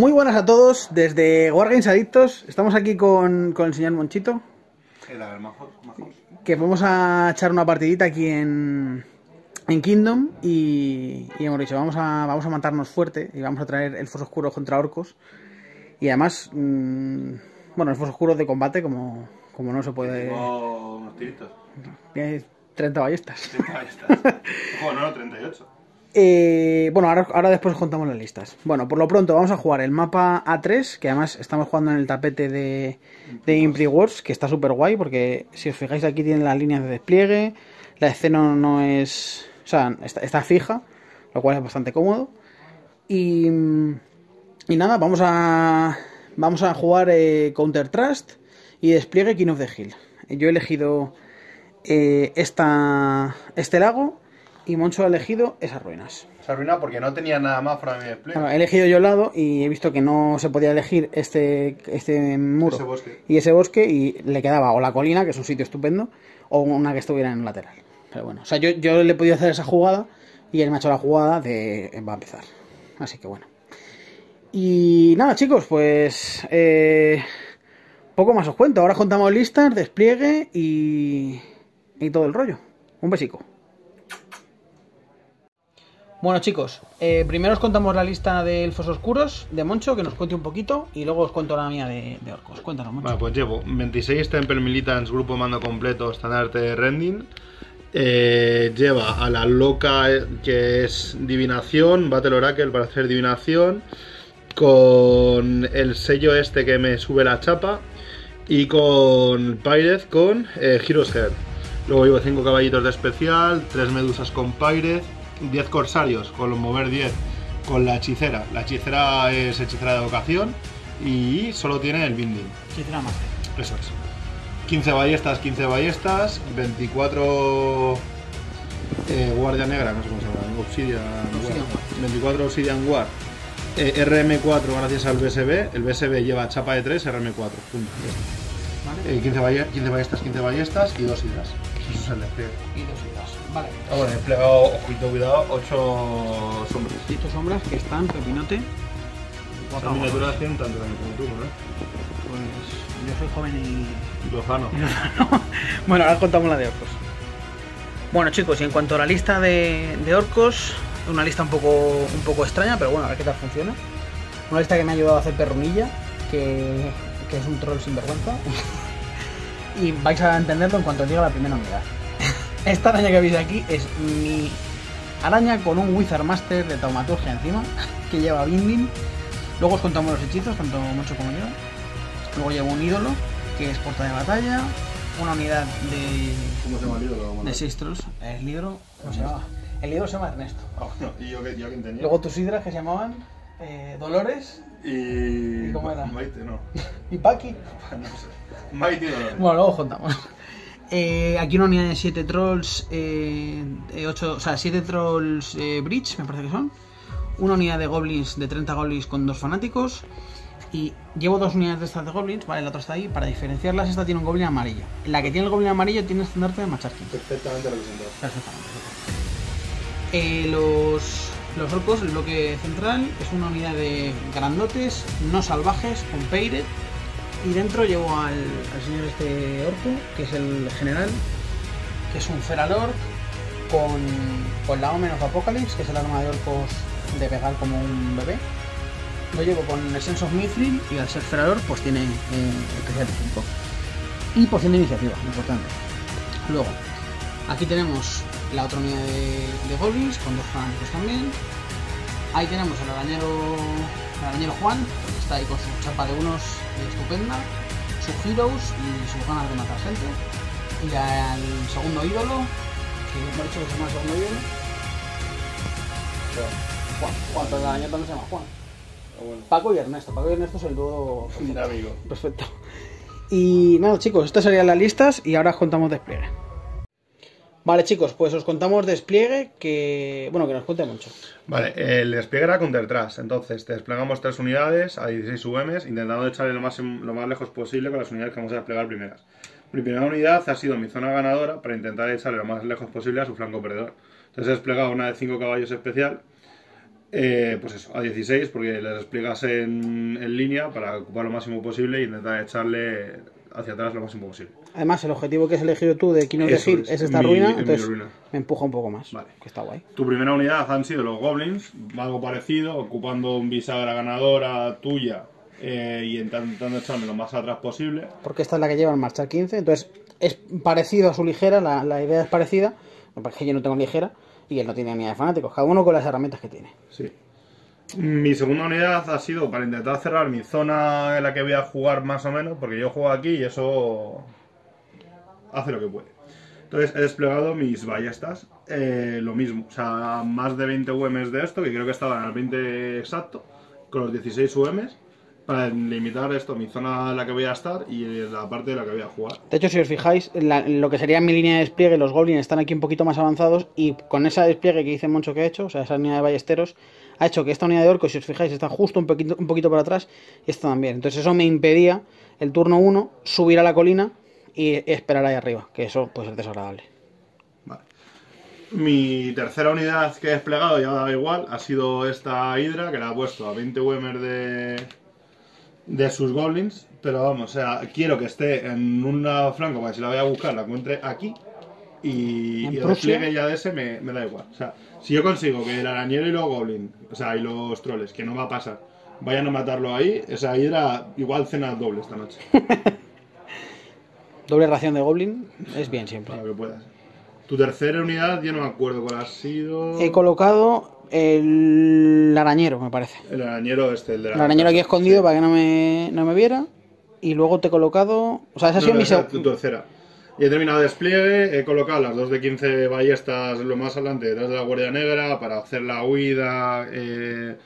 Muy buenas a todos desde Wargames Adictos. Estamos aquí con, con el señor Monchito. Que vamos a echar una partidita aquí en, en Kingdom y, y hemos dicho, vamos a, vamos a matarnos fuerte y vamos a traer elfos oscuros contra orcos. Y además, mmm, bueno, elfos oscuros de combate como, como no se puede... Tengo unos tiritos. Tiene 30 ballestas. 30 ballestas. Bueno, no, 38. Eh, bueno, ahora, ahora después os contamos las listas. Bueno, por lo pronto vamos a jugar el mapa A3, que además estamos jugando en el tapete de, de Impri Wars, que está súper guay, porque si os fijáis aquí tiene las líneas de despliegue, la escena no es... O sea, está, está fija, lo cual es bastante cómodo. Y, y nada, vamos a, vamos a jugar eh, Counter Trust y despliegue King of the Hill. Yo he elegido eh, esta, este lago y Moncho ha elegido esas ruinas. Se arruinó porque no tenía nada más para mi despliegue. Claro, he elegido yo el lado y he visto que no se podía elegir este, este muro Ese bosque. y ese bosque y le quedaba o la colina, que es un sitio estupendo, o una que estuviera en un lateral. Pero bueno, o sea, yo, yo le he podido hacer esa jugada y él me ha hecho la jugada de va a empezar. Así que bueno. Y nada, chicos, pues eh, poco más os cuento. Ahora contamos listas, despliegue y, y todo el rollo. Un besico. Bueno chicos, eh, primero os contamos la lista de elfos oscuros de Moncho, que nos cuente un poquito, y luego os cuento la mía de, orcos. Cuéntanos, Moncho. Vale, pues llevo 26 Temple Militants, grupo mando completo, estandarte Rending. Eh, lleva a la loca eh, que es Divinación, Battle Oracle para hacer Divinación. Con el sello este que me sube la chapa. Y con Pyreth con eh, Heroes Head. Luego llevo 5 caballitos de especial, 3 medusas con Pyreth, 10 corsarios con los mover 10 con la hechicera. La hechicera es hechicera de vocación y solo tiene el binding. Más. Eso es. 15 ballestas, 15 ballestas, 24 eh, guardia negra, no sé cómo se llama, obsidian, Obsidian. Guard. 24 obsidian guard. Eh, RM4 gracias al BSB, el BSB lleva chapa de 3, RM4, punto. ya está. ¿Vale? Eh, 15, balle- 15 ballestas, 15 ballestas y 2 hidras. Eso es el. Y dos hilas. Vale. Ah, bueno, he desplegado, ojito, cuidado, 8 sombras. Y tus sombras que están, Pepinote. Miniaturas 100 tanto como tú, ¿no? Pues yo soy joven y Lozano. bueno, ahora contamos la de orcos. Bueno, chicos, y en cuanto a la lista de, de orcos, una lista un poco, un poco extraña, pero bueno, a ver qué tal funciona. Una lista que me ha ayudado a hacer perrunilla, que, que es un troll sin vergüenza. y vais a entenderlo en cuanto os diga la primera unidad. Esta araña que veis aquí es mi araña con un Wizard Master de taumaturgia encima, que lleva binding. Luego os contamos los hechizos, tanto Moncho como yo. Luego llevo un ídolo, que es porta de batalla. Una unidad de, ¿Cómo se llama el ídolo? de seis trolls. El ídolo, ¿cómo se? El ídolo se llama Ernesto. ¿Y yo, qué- yo quién tenía? Luego tus hidras que se llamaban eh, Dolores Y. ¿Y cómo era? Maite, no. y Paki. no sé. Maite y Dolores. Bueno, luego os contamos. Eh, aquí una unidad de 7 trolls, eh, eh, o sea, 7 trolls eh, bridge, me parece que son. Una unidad de goblins, de 30 goblins con dos fanáticos. Y llevo dos unidades de estas de goblins, vale, la otra está ahí. Para diferenciarlas, esta tiene un goblin amarillo. La que tiene el goblin amarillo tiene estandarte de Macharkin. Perfectamente representado. Perfectamente. Eh, los, los orcos, el bloque central, es una unidad de grandotes, no salvajes, con Peiret. Y dentro llevo al, señor este orco, que es el general, que es un Feral Orc, con, con la Omen of Apocalypse, que es el arma de orcos de pegar como un bebé. Lo llevo con Essence of Mithril y al ser Feral Orc, pues tiene eh, especial físico. Y poción de iniciativa, importante. Luego, Aquí tenemos la otra unidad de, de con dos fanáticos también. Ahí tenemos al arañero, al arañero Juan, está ahí con su chapa de unos eh, estupenda, sus heroes y sus ganas de matar gente. Y al segundo ídolo, que hemos dicho que se llama el segundo ídolo. Juan, Juan, pero arañero también se llama Juan. Paco y Ernesto. Paco y Ernesto es el dúo Un amigo. Perfecto. Y nada, chicos, estas serían las listas y ahora os contamos despliegue. Vale, chicos, pues os contamos despliegue que. Bueno, que nos cuente mucho. Vale, el despliegue era Counter Trust. Entonces, desplegamos tres unidades a 16 UMs, intentando echarle lo más, lo más lejos posible con las unidades que vamos a desplegar primeras. Mi primera unidad ha sido mi zona ganadora para intentar echarle lo más lejos posible a su flanco perdedor. Entonces he desplegado una de 5 caballos especial eh, pues eso, a 16, porque les despliegas en, en línea para ocupar lo máximo posible e intentar echarle hacia atrás lo máximo posible. Además, el objetivo que has elegido tú de Kino de Eso Hill es, es esta mi- ruina, entonces ruina. me empuja un poco más. Vale. Que está guay. Tu primera unidad han sido los goblins, algo parecido, ocupando un bisagra ganadora tuya eh, y intentando echarme lo más atrás posible. Porque esta es la que lleva en marcha 15, entonces es parecido a su ligera, la, la idea es parecida, porque yo no tengo ligera y él no tiene ni de fanáticos, cada uno con las herramientas que tiene. Sí. Mi segunda unidad ha sido para intentar cerrar mi zona en la que voy a jugar más o menos, porque yo juego aquí y eso hace lo que puede. Entonces he desplegado mis ballestas, eh, lo mismo, o sea, más de 20 UMs de esto, que creo que estaban al 20 exacto, con los 16 UMs, para limitar esto, mi zona en la que voy a estar y la parte de la que voy a jugar. De hecho, si os fijáis, la- lo que sería mi línea de despliegue, los goblins están aquí un poquito más avanzados y con esa despliegue que dice Moncho que ha hecho, o sea, esa unidad de ballesteros, ha hecho que esta unidad de orcos, si os fijáis, está justo un poquito, un poquito para atrás y esta también. Entonces eso me impedía el turno 1 subir a la colina y esperar ahí arriba, que eso puede ser desagradable. Vale. Mi tercera unidad que he desplegado, ya da igual, ha sido esta Hydra, que la he puesto a 20 UMR de, de sus goblins. Pero vamos, o sea, quiero que esté en una flanco para que si la voy a buscar la encuentre aquí. Y, ¿En y el despliegue ya de ese me, me da igual. O sea, si yo consigo que el arañero y los goblins, o sea, y los troles, que no va a pasar, vayan a matarlo ahí, esa Hydra igual cena doble esta noche. Doble ración de goblin es bien siempre. Para que puedas. Tu tercera unidad, yo no me acuerdo cuál ha sido. He colocado el arañero, me parece. El arañero este, el de la El arañero aquí escondido Sí. para que no me, no me viera. Y luego te he colocado. O sea, esa ha sido no, mi esa tu tercera. Y he terminado el despliegue, he colocado las dos de 15 ballestas lo más adelante detrás de la Guardia Negra para hacer la huida, eh,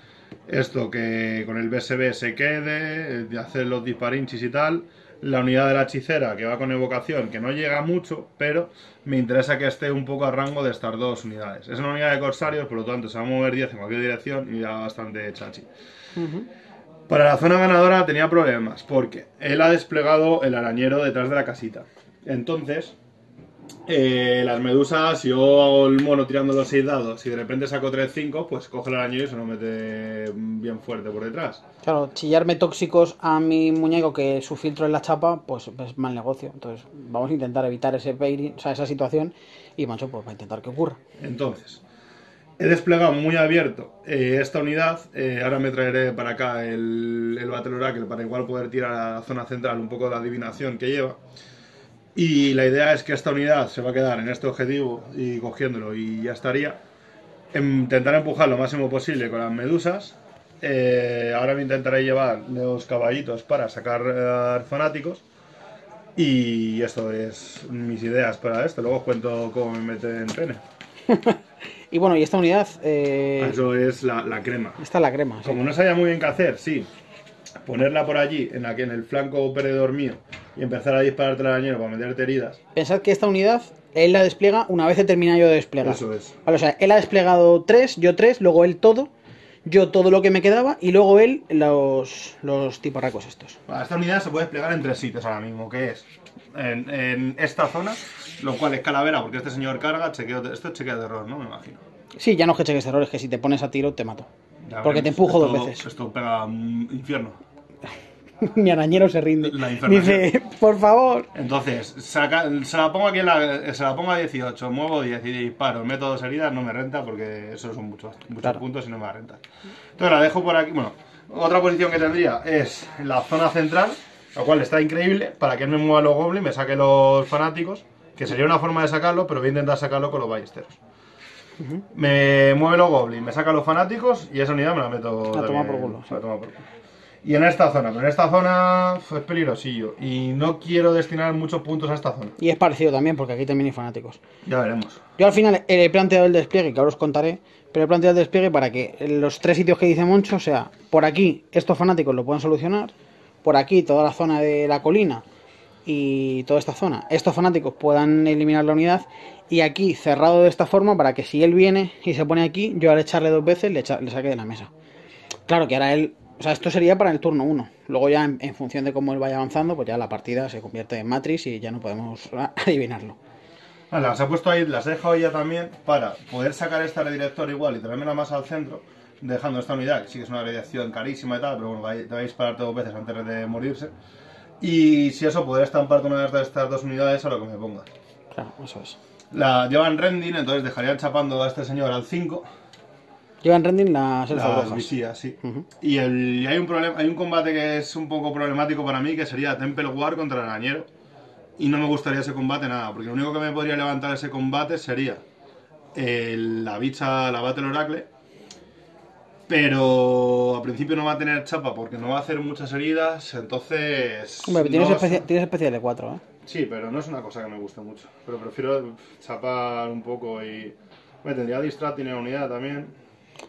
esto que con el BSB se quede, eh, de hacer los disparinchis y tal. La unidad de la hechicera que va con evocación, que no llega mucho, pero me interesa que esté un poco a rango de estas dos unidades. Es una unidad de corsarios, por lo tanto se va a mover 10 en cualquier dirección y da bastante chachi. Para la zona ganadora tenía problemas, porque él ha desplegado el arañero detrás de la casita. Entonces, eh, las medusas, si yo hago el mono tirando los 6 dados y de repente saco 3-5, pues coge el arañero y se lo mete bien fuerte por detrás. Claro, chillarme tóxicos a mi muñeco que su filtro es la chapa, pues es mal negocio. Entonces, vamos a intentar evitar ese pairing, o sea, esa situación. Y macho, pues va a intentar que ocurra. Entonces, he desplegado muy abierto eh, esta unidad. eh, ahora me traeré para acá el, el Battle Oracle para igual poder tirar a la zona central un poco de adivinación que lleva. Y la idea es que esta unidad se va a quedar en este objetivo y cogiéndolo y ya estaría. Intentar empujar lo máximo posible con las medusas. Eh, ahora me intentaré llevar los caballitos para sacar eh, fanáticos. Y esto es mis ideas para esto. Luego os cuento cómo me mete en pene. Y bueno, y esta unidad, eh, Eso es la, la crema. esta es la crema. sí. Como no sabía muy bien qué hacer, sí. Ponerla por allí, en, la que, en el flanco perdedor mío, y empezar a dispararte al arañero para meterte heridas. Pensad que esta unidad, él la despliega una vez he terminado yo de desplegar. Eso es. Vale, o sea, él ha desplegado tres, yo tres, luego él todo, yo todo lo que me quedaba y luego él los, los tiparracos estos. Vale, esta unidad se puede desplegar en tres sitios ahora mismo, que es en, en esta zona, lo cual es calavera, porque este señor carga, chequeo, de- esto es chequeo de error, ¿no? Me imagino. Sí, ya no que cheques errores, que si te pones a tiro te mato. Ya Porque te empujo dos veces. Esto pega un infierno. Mi arañero se rinde. La. Dice, por favor. Entonces, saca- se la pongo aquí en la, se la pongo a 18, muevo 10 y disparo, meto dos heridas, no me renta porque eso son muchos, muchos Claro. puntos y no me va a rentar. Entonces la dejo por aquí. Bueno, otra posición que tendría es la zona central, lo cual está increíble para que él me mueva los goblins, me saque los fanáticos, que sería una forma de sacarlo, pero voy a intentar sacarlo con los ballesteros. Me mueve los goblins, me saca los fanáticos y esa unidad me la meto. A también- tomar por culo, sí. a tomar por culo. Y en esta zona, pero en esta zona es peligrosillo. Y no quiero destinar muchos puntos a esta zona. Y es parecido también, porque aquí también hay fanáticos. Ya veremos. Yo al final he planteado el despliegue, que ahora os contaré, pero he planteado el despliegue para que los tres sitios que dice Moncho, o sea, por aquí estos fanáticos lo puedan solucionar, por aquí toda la zona de la colina y toda esta zona, estos fanáticos puedan eliminar la unidad, y aquí cerrado de esta forma para que si él viene y se pone aquí, yo al echarle dos veces le, echa- le saque de la mesa. Claro que ahora él, o sea, esto sería para el turno 1. Luego ya en, en función de cómo él vaya avanzando, pues ya la partida se convierte en Matrix y ya no podemos adivinarlo. Vale, las he puesto ahí, las he dejado ya también para poder sacar esta redirector igual y traérmela más al centro. dejando esta unidad, que sí que es una radiación carísima y tal, pero bueno, te va a disparar dos veces antes de morirse. Y si eso, poder estamparte una de estas dos unidades a lo que me ponga. Claro, eso es. La llevan rending, entonces dejarían chapando a este señor al 5. Llevan rending las elfas Las rojas. visías, sí. Ujú. Y, el, y hay, un problema, hay un combate que es un poco problemático para mí, que sería Temple War contra el arañero. Y no me gustaría ese combate nada, porque lo único que me podría levantar ese combate sería el- la bicha, la Battle Oracle. Pero al principio no va a tener chapa porque no va a hacer muchas heridas, entonces... Hombre, tienes, no- especia- tienes especial de 4, ¿eh? Sí, pero no es una cosa que me guste mucho. Pero prefiero chapar un poco y... Me tendría Distracting en unidad también.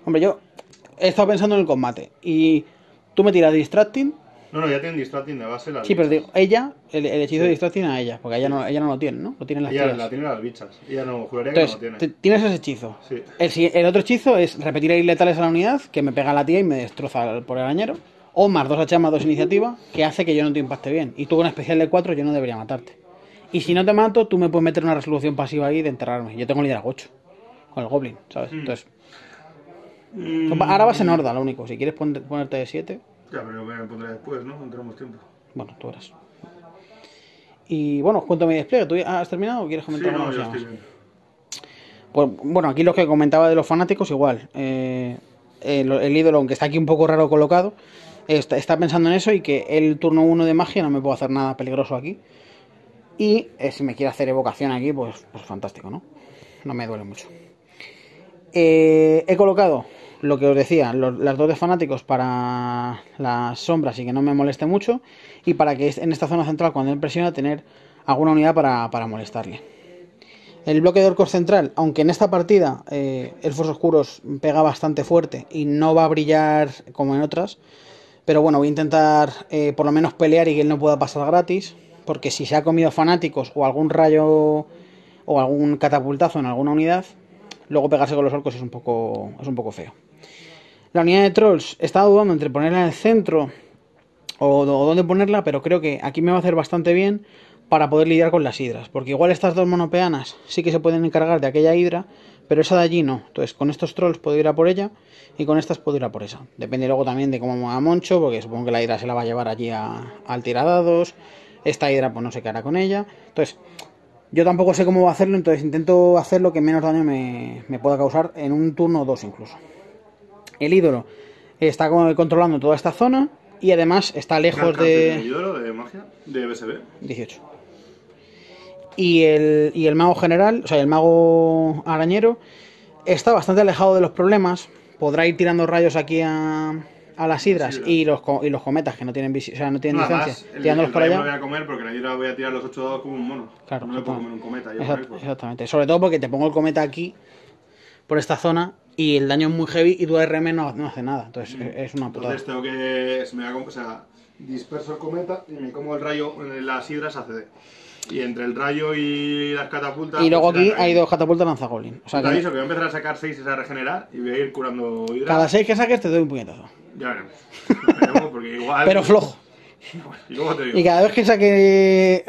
Hombre, yo he estado pensando en el combate. Y tú me tiras Distracting. No, no, ya tienen Distracting de base las Sí, pero digo, ella, el, el hechizo de. Distracting a ella. Porque ella no, ella no lo tiene, ¿no? Lo tienen las Ella la tiene las bichas. Ella no, juraría que no Entonces, lo tiene. tienes ese hechizo. Sí. El, otro hechizo es repetir ahí letales a la unidad, que me pega la tía y me destroza por el arañero. O más dos H más dos iniciativa, que hace que yo no te impacte bien. Y tú con especial de 4 yo no debería matarte. Y si no te mato, tú me puedes meter una resolución pasiva ahí de enterrarme. Yo tengo liderazgo 8. Con el Goblin, ¿sabes? Entonces, Mm, ahora vas en horda, lo único. Si quieres pon- ponerte de 7, Ya, pero me pondré después, ¿no? No tenemos tiempo. bueno, tú verás. Y bueno, cuento mi despliegue. ¿Tú has terminado o quieres Sí, comentar no, estoy más? bien. Pues bueno, aquí lo que comentaba de los fanáticos, igual. eh, el, el ídolo, aunque está aquí un poco raro colocado, está, está pensando en eso y que el turno 1 de magia no me puedo hacer nada peligroso aquí. Y eh, si me quiere hacer evocación aquí, pues, pues fantástico, ¿no? No me duele mucho. Eh, he colocado lo que os decía, las dos de fanáticos para las sombras y que no me moleste mucho. Y para que en esta zona central, cuando él presiona, tener alguna unidad para, para molestarle. El bloque de orcos central, aunque en esta partida eh, Elfos Oscuros pega bastante fuerte y no va a brillar como en otras, pero bueno, voy a intentar eh, por lo menos pelear y que él no pueda pasar gratis, porque si se ha comido fanáticos o algún rayo o algún catapultazo en alguna unidad, luego pegarse con los orcos es un poco, es un poco feo. La unidad de trolls, estaba dudando entre ponerla en el centro o, dónde ponerla, pero creo que aquí me va a hacer bastante bien para poder lidiar con las hidras. Porque igual estas dos monopeanas sí que se pueden encargar de aquella hidra, pero esa de allí no. Entonces con estos trolls puedo ir a por ella y con estas puedo ir a por esa. Depende luego también de cómo mueva Moncho, porque supongo que la hidra se la va a llevar allí a- al tiradados. Esta hidra pues no sé qué hará con ella. Entonces yo tampoco sé cómo va a hacerlo, entonces intento hacer lo que menos daño me, me pueda causar en un turno o dos incluso. El ídolo está como controlando toda esta zona y además está lejos ¿De de... ídolo de magia? ¿De BSB? 18. Y el, y el mago general, o sea, el mago arañero, está bastante alejado de los problemas. Podrá ir tirando rayos aquí a, a las hidras y los, y los cometas que no tienen, o sea, no tienen más, distancia, el, tirándolos el para rayo allá. me lo voy a comer porque la hidra voy a tirar los 8 dados como un mono. Claro, no me puedo comer un cometa. yo Exact- exactamente. Sobre todo porque te pongo el cometa aquí, por esta zona, y el daño es muy heavy y tu RM no, no hace nada. Entonces es- es una putada. Entonces tengo que. me o sea, disperso el cometa y me como el rayo en las hidras ACD. Y entre el rayo y las catapultas. Y luego pues, aquí hay dos catapultas lanzagoblin. O sea, que aviso que voy a empezar a sacar 6 a regenerar y voy a ir curando hidras. cada seis que saques te doy un puñetazo. Ya veremos. Veremos, porque igual. Pero flojo. Y luego te digo. Y cada vez que saque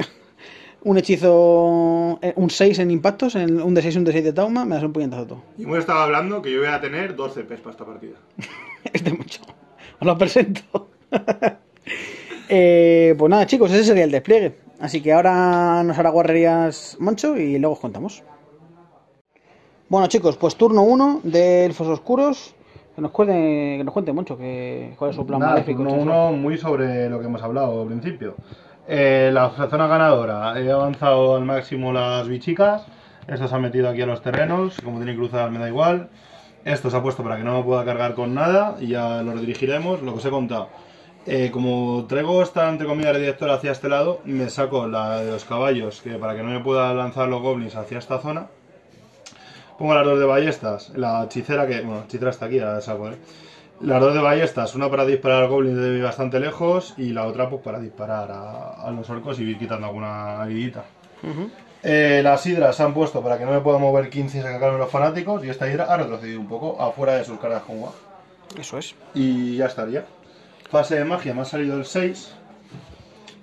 un hechizo, eh, un 6 en impactos, en un D6 y un D6 de Tauma, me das un puñetazo tú. Y hemos estado hablando que yo voy a tener 12 CPs para esta partida. Es de mucho. Os lo presento. Eh, pues nada, chicos, ese sería el despliegue. Así que ahora nos hará guarrerías Moncho y luego os contamos. Bueno, chicos, pues turno 1 de Elfos Oscuros. Que nos cuente, que nos cuente mucho que, cuál es su plan Nada, maléfico. turno todo eso. uno muy sobre lo que hemos hablado al principio. Eh, la zona ganadora, he avanzado al máximo las bichicas. Esto se ha metido aquí a los terrenos, como tiene cruzadas me da igual. Esto se ha puesto para que no me pueda cargar con nada y ya lo redirigiremos, lo que os he contado. Eh, como traigo esta entre comillas directora hacia este lado, me saco la de los caballos, que para que no me pueda lanzar los goblins hacia esta zona. Pongo las dos de ballestas, la hechicera que, bueno, la hechicera está aquí, ahora saco, ¿eh? Las dos de ballestas, una para disparar al goblin de bastante lejos y la otra pues para disparar a, a los orcos y ir quitando alguna heridita. Ujú. Eh, las hidras se han puesto para que no me pueda mover 15 y sacarme los fanáticos y esta hidra ha retrocedido un poco afuera de sus caras con. Eso es. Y ya estaría. Fase de magia me ha salido el 6,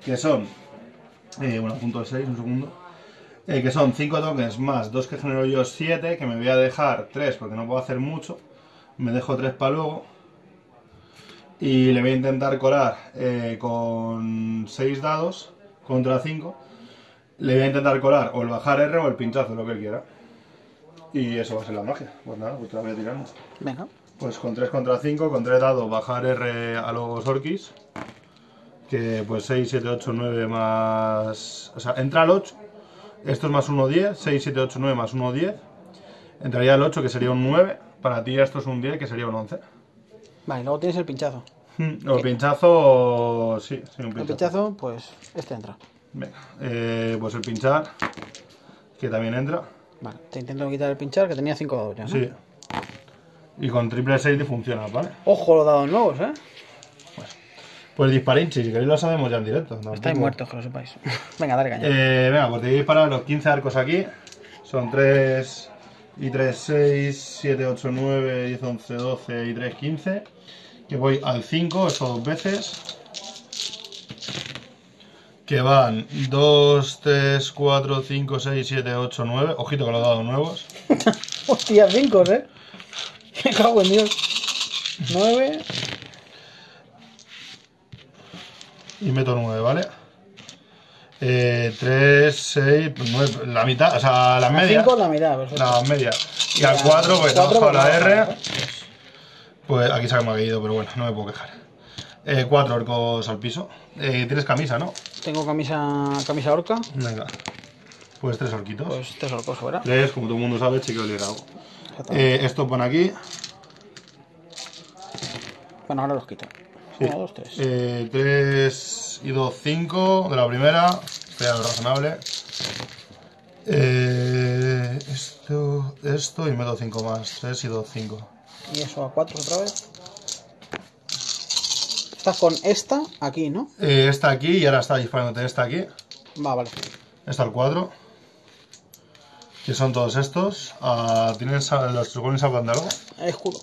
que son, eh, bueno, punto el 6, un segundo, eh, que son 5 tokens más 2 que genero yo 7, que me voy a dejar 3 porque no puedo hacer mucho, Me dejo tres para luego. Y le voy a intentar colar eh, con 6 dados contra 5. Le voy a intentar colar o el bajar R o el pinchazo, lo que él quiera. Y eso va a ser la magia. Pues nada, pues te la voy a tirar. Venga. Pues con 3 contra 5, con 3 dados, bajar R a los orquis. Que pues 6, 7, 8, 9 más. O sea, entra al 8. Esto es más 1, 10. 6, 7, 8, 9 más 1, 10. Entraría al 8, que sería un 9. Para ti esto es un 10, que sería un 11. Vale, luego tienes el pinchazo. Hmm, O pinchazo. Sí, sí, un El pinchazo. pinchazo, pues este entra. Venga, eh, pues el pinchar, que también entra. Vale, te intento quitar el pinchar, que tenía 5 dados ya, ¿no? Sí. Y con triple 6 funciona, ¿vale? Ojo los dados nuevos, ¿eh? Pues disparinchi, si queréis lo sabemos ya en directo. tampoco- Estáis muertos, que lo sepáis. Venga, dale caña. Eh, venga, pues te voy a disparar los 15 arcos aquí. Son 3 y 3, 6, 7, 8, 9, 10, 11, 12 y 3, 15. Que voy al 5, eso dos veces. Que van 2, 3, 4, 5, 6, 7, 8, 9. Ojito con los dados nuevos. Hostia, 5, ¿eh? Me cago en Dios. 9. Y meto 9, ¿vale? Eh, 3, 6, 9, la mitad, o sea, las medias. 5 la mitad, perfecto. Las medias. Y al Ya, 4, pues cuatro, abajo la pues, R. Pues aquí se me ha caído, pero bueno, no me puedo quejar. Eh, 4 orcos al piso. Eh, Tienes camisa, ¿no? Tengo camisa camisa orca. Venga. Pues 3 orquitos. Pues este es orco fuera. 3, como todo el mundo sabe, chequeo. Exactamente. Eh, esto pone aquí. Bueno, ahora los quito. Sí. 1, 2, 3. Eh, 3 y 2, 5 de la primera. Sea razonable. Eh, esto, esto y meto 5 más. 3 y 2, 5. Y eso a 4 otra vez. Estás con esta aquí, ¿no? Eh, esta aquí y ahora está disparándote esta aquí. Va, vale. Esta al cuadro. Que son todos estos. Ah, ¿Tienes a- los golems salvan de algo? Escudo.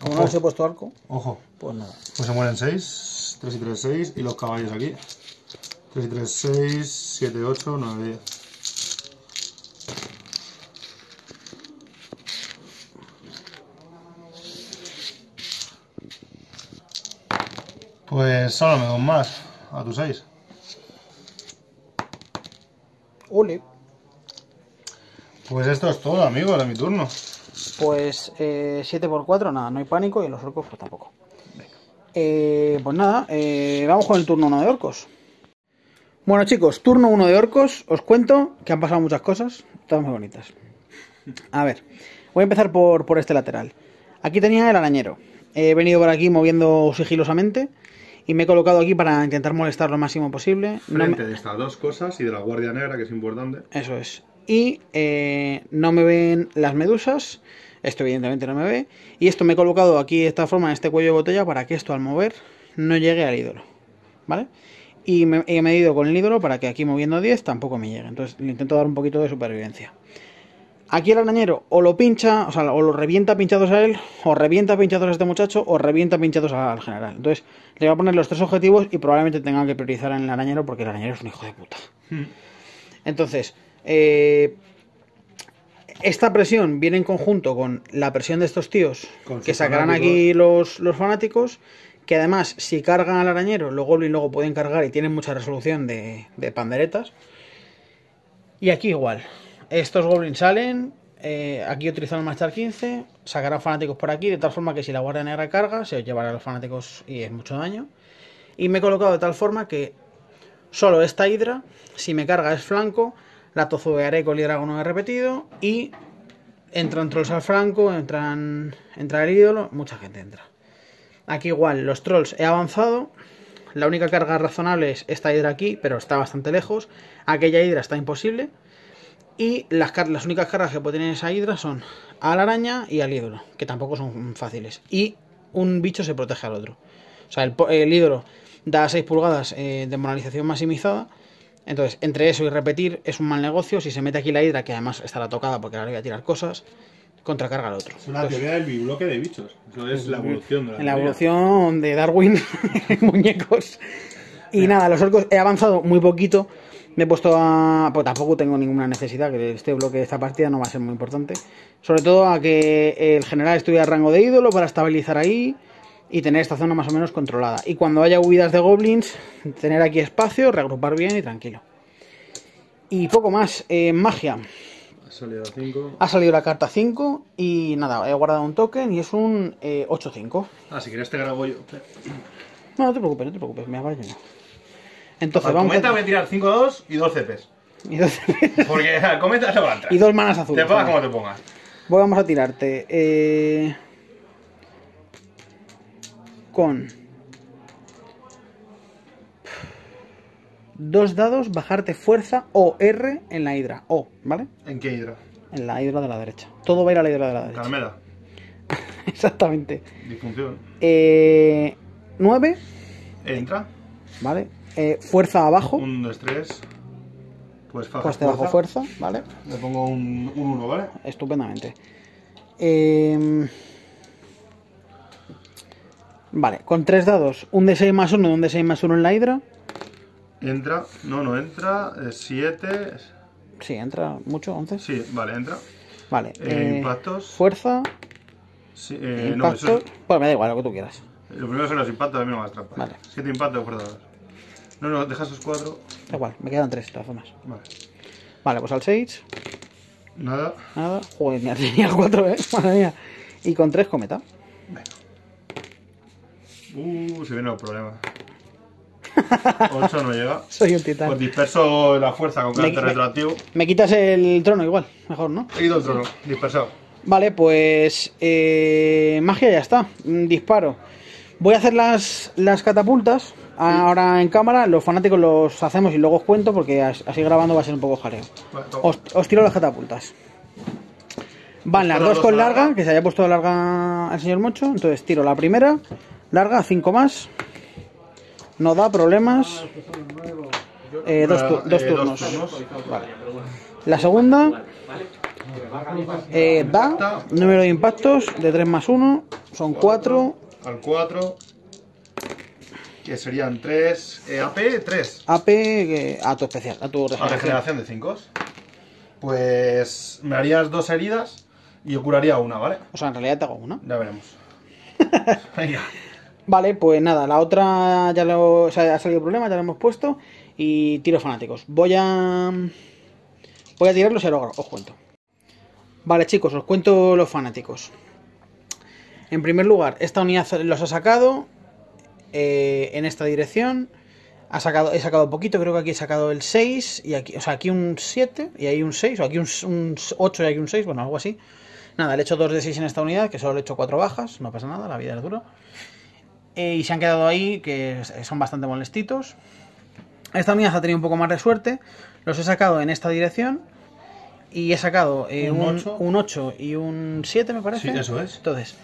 Como Ojo. no les he puesto arco, Ojo. pues nada. Pues se mueren 6. 3 y 3, 6. Y los caballos aquí. 3 y 3, 6. 7, 8, 9, 10. Pues solo me dos más. A tus 6. Ole. Pues esto es todo, amigos, de mi turno. Pues 7 por 4 nada, no hay pánico y los orcos pues tampoco. Eh, pues nada, eh, vamos con el turno 1 de orcos. Bueno chicos, turno 1 de orcos, os cuento que han pasado muchas cosas, todas muy bonitas. A ver, voy a empezar por, por este lateral. Aquí tenía el arañero. He venido por aquí moviendo sigilosamente y me he colocado aquí para intentar molestar lo máximo posible. No me- Frente de estas dos cosas y de la guardia negra, que es importante. Eso es. Y eh, no me ven las medusas. Esto evidentemente no me ve. Y esto me he colocado aquí de esta forma en este cuello de botella para que esto al mover no llegue al ídolo. ¿Vale? Y me he medido con el ídolo para que aquí moviendo 10 tampoco me llegue. Entonces le intento dar un poquito de supervivencia. Aquí el arañero o lo pincha, o sea, o lo revienta pinchados a él, o revienta pinchados a este muchacho, o revienta pinchados al general. Entonces le voy a poner los tres objetivos y probablemente tenga que priorizar en el arañero porque el arañero es un hijo de puta. Entonces, eh, esta presión viene en conjunto con la presión de estos tíos Con que sacarán fanáticos. aquí los, los fanáticos. Que además, si cargan al arañero, los goblins luego pueden cargar y tienen mucha resolución de, de panderetas. Y aquí igual. Estos goblins salen. eh, aquí utilizan el Machar 15. Sacarán fanáticos por aquí. De tal forma que si la Guardia Negra carga, se llevará a los fanáticos y es mucho daño. Y me he colocado de tal forma que Solo esta hidra, si me carga es flanco, la tozuearé con el dragón repetido y entran trolls al flanco, entran entra el ídolo, mucha gente entra. Aquí igual, los trolls he avanzado, la única carga razonable es esta hidra aquí, pero está bastante lejos, aquella hidra está imposible y las, las únicas cargas que puede tener esa hidra son a la araña y al ídolo, que tampoco son fáciles. Y un bicho se protege al otro. O sea, el, el ídolo da 6 pulgadas eh, de moralización maximizada. Entonces, entre eso y repetir es un mal negocio. Si se mete aquí la hidra, que además estará tocada porque ahora voy a tirar cosas, contracarga al otro. Es una Entonces, teoría del bibloque de bichos. Eso es la evolución de la en la evolución de Darwin muñecos. Y nada, los orcos he avanzado muy poquito. Me he puesto a. Pues tampoco tengo ninguna necesidad, que este bloque de esta partida no va a ser muy importante. Sobre todo a que el general estuviera a rango de ídolo para estabilizar ahí y tener esta zona más o menos controlada. Y cuando haya huidas de goblins, tener aquí espacio, reagrupar bien y tranquilo. Y poco más. Eh, magia. Ha salido 5. Ha salido la carta 5 y nada, he guardado un token y es un eh, 8-5. Ah, si quieres te grabo yo. No, no te preocupes, no te preocupes, me aparece Entonces Al vamos cometa a... voy a tirar 5 dados y 2 CPs. y, dos... Porque al cometa se va a entrar. y dos manas azules. Te pongas como te pongas. Voy, vamos a tirarte. eh, Con. Dos dados, bajarte fuerza o R en la hidra. O, ¿vale? ¿En qué hidra? En la hidra de la derecha. Todo va a ir a la hidra de la derecha. Carmela. Exactamente. Disfunción. Eh, 9, Entra. ¿vale? Eh, fuerza abajo. 1, 2, 3. Pues faja. Coste bajo fuerza, ¿vale? Le pongo un 1, ¿vale? Estupendamente. Eh, Vale, con tres dados, un D6 más 1 y un D6 más 1 en la hidra. Entra. No, no entra. 7. Sí, entra mucho, 11. Sí, vale, entra. Vale. Eh, eh, impactos. Fuerza, Sí, eh, no, impacto. eso es- Bueno, me da igual, lo que tú quieras. Lo primero son los impactos, a mí no me hagas trampa. Vale. 7 impactos, fuerza. No, no, deja esos 4. Da igual, me quedan tres de todas formas. Vale. Vale, pues al 6, Nada. nada. Joder, tenía el 4, eh. Madre mía. Y con 3 cometa. Uh, se viene el problema. 8 no llega. Soy un titán. Pues disperso la fuerza con carácter retroactivo. Me quitas el trono igual, mejor, ¿no? He ido el trono, dispersado. Vale, pues eh, magia ya está. Mm, Disparo. Voy a hacer las, las catapultas ahora en cámara. Los fanáticos los hacemos y luego os cuento porque as- así grabando va a ser un poco jaleo. Vale. Os, os tiro las catapultas. Van las dos con larga, larga. que se haya puesto larga al señor Mocho. Entonces tiro la primera, larga, 5 más. No da problemas. Eh, dos, tu- Eh, dos turnos. Vale. La segunda eh, da número de impactos de 3 más 1. Son 4. Al 4. Que serían 3. AP, 3. AP a tu especial, a tu A regeneración. regeneración de 5. Pues me harías dos heridas y yo curaría una, ¿vale? O sea, en realidad te hago una. Ya veremos. Venga. Vale, pues nada, la otra ya ha salido el problema, ya lo hemos puesto. Y tiro fanáticos. Voy a. Voy a tirarlos y ahora os cuento. Vale, chicos, os cuento los fanáticos. En primer lugar, esta unidad los ha sacado eh, en esta dirección. Ha sacado, he sacado poquito, creo que aquí he sacado el 6 y aquí, o sea, aquí un 7 y ahí un 6, o aquí un, un 8 y aquí un 6, bueno, algo así. Nada, le he hecho 2 de 6 en esta unidad, que solo le he hecho 4 bajas, no pasa nada, la vida es dura. Eh, y se han quedado ahí, que son bastante molestitos. Esta unidad ha tenido un poco más de suerte. Los he sacado en esta dirección. Y he sacado eh, Un un, ocho. un 8 y un 7, me parece. Sí, eso es. Entonces,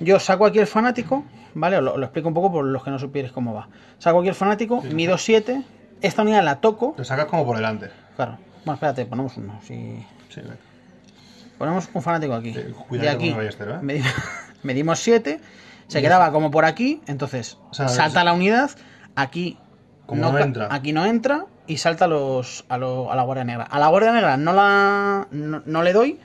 yo saco aquí el fanático, ¿vale? Os Lo, lo explico un poco por los que no supierais cómo va. Saco aquí el fanático, mido 7. Esta unidad la toco. Te sacas como por delante. Claro. Bueno, espérate, ponemos uno. Sí, venga. Ponemos un fanático aquí. Eh, cuidado de con aquí el ballestero, ¿eh? medi- medimos 7. Se quedaba como por aquí. Entonces, O sea, salta es- la unidad. Aquí Como no entra. Aquí no entra. Y salta a, los, a, lo- a la Guardia Negra. A la Guardia Negra no la no, no le doy.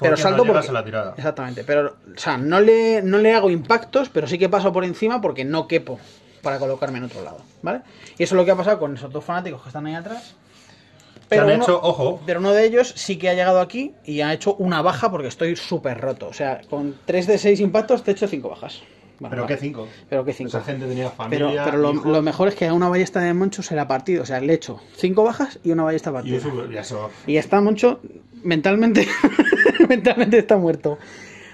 Pero salto no porque. a la tirada. Exactamente. Pero, o sea, no le, no le hago impactos. Pero sí que paso por encima porque no quepo para colocarme en otro lado. ¿Vale? Y eso es lo que ha pasado con esos dos fanáticos que están ahí atrás. Te han uno- hecho, ojo, pero uno de ellos sí que ha llegado aquí y ha hecho una baja porque estoy súper roto. O sea, con 3 de 6 impactos te he hecho 5 bajas. Bueno, pero vale. qué 5. Pero qué 5. Esa gente tenía Pero, familia. pero lo, hijos, lo mejor es que a una ballesta de Moncho se la partido. O sea, le he hecho 5 bajas y una ballesta Y partida. ya eso. Y está Moncho mentalmente, mentalmente está muerto.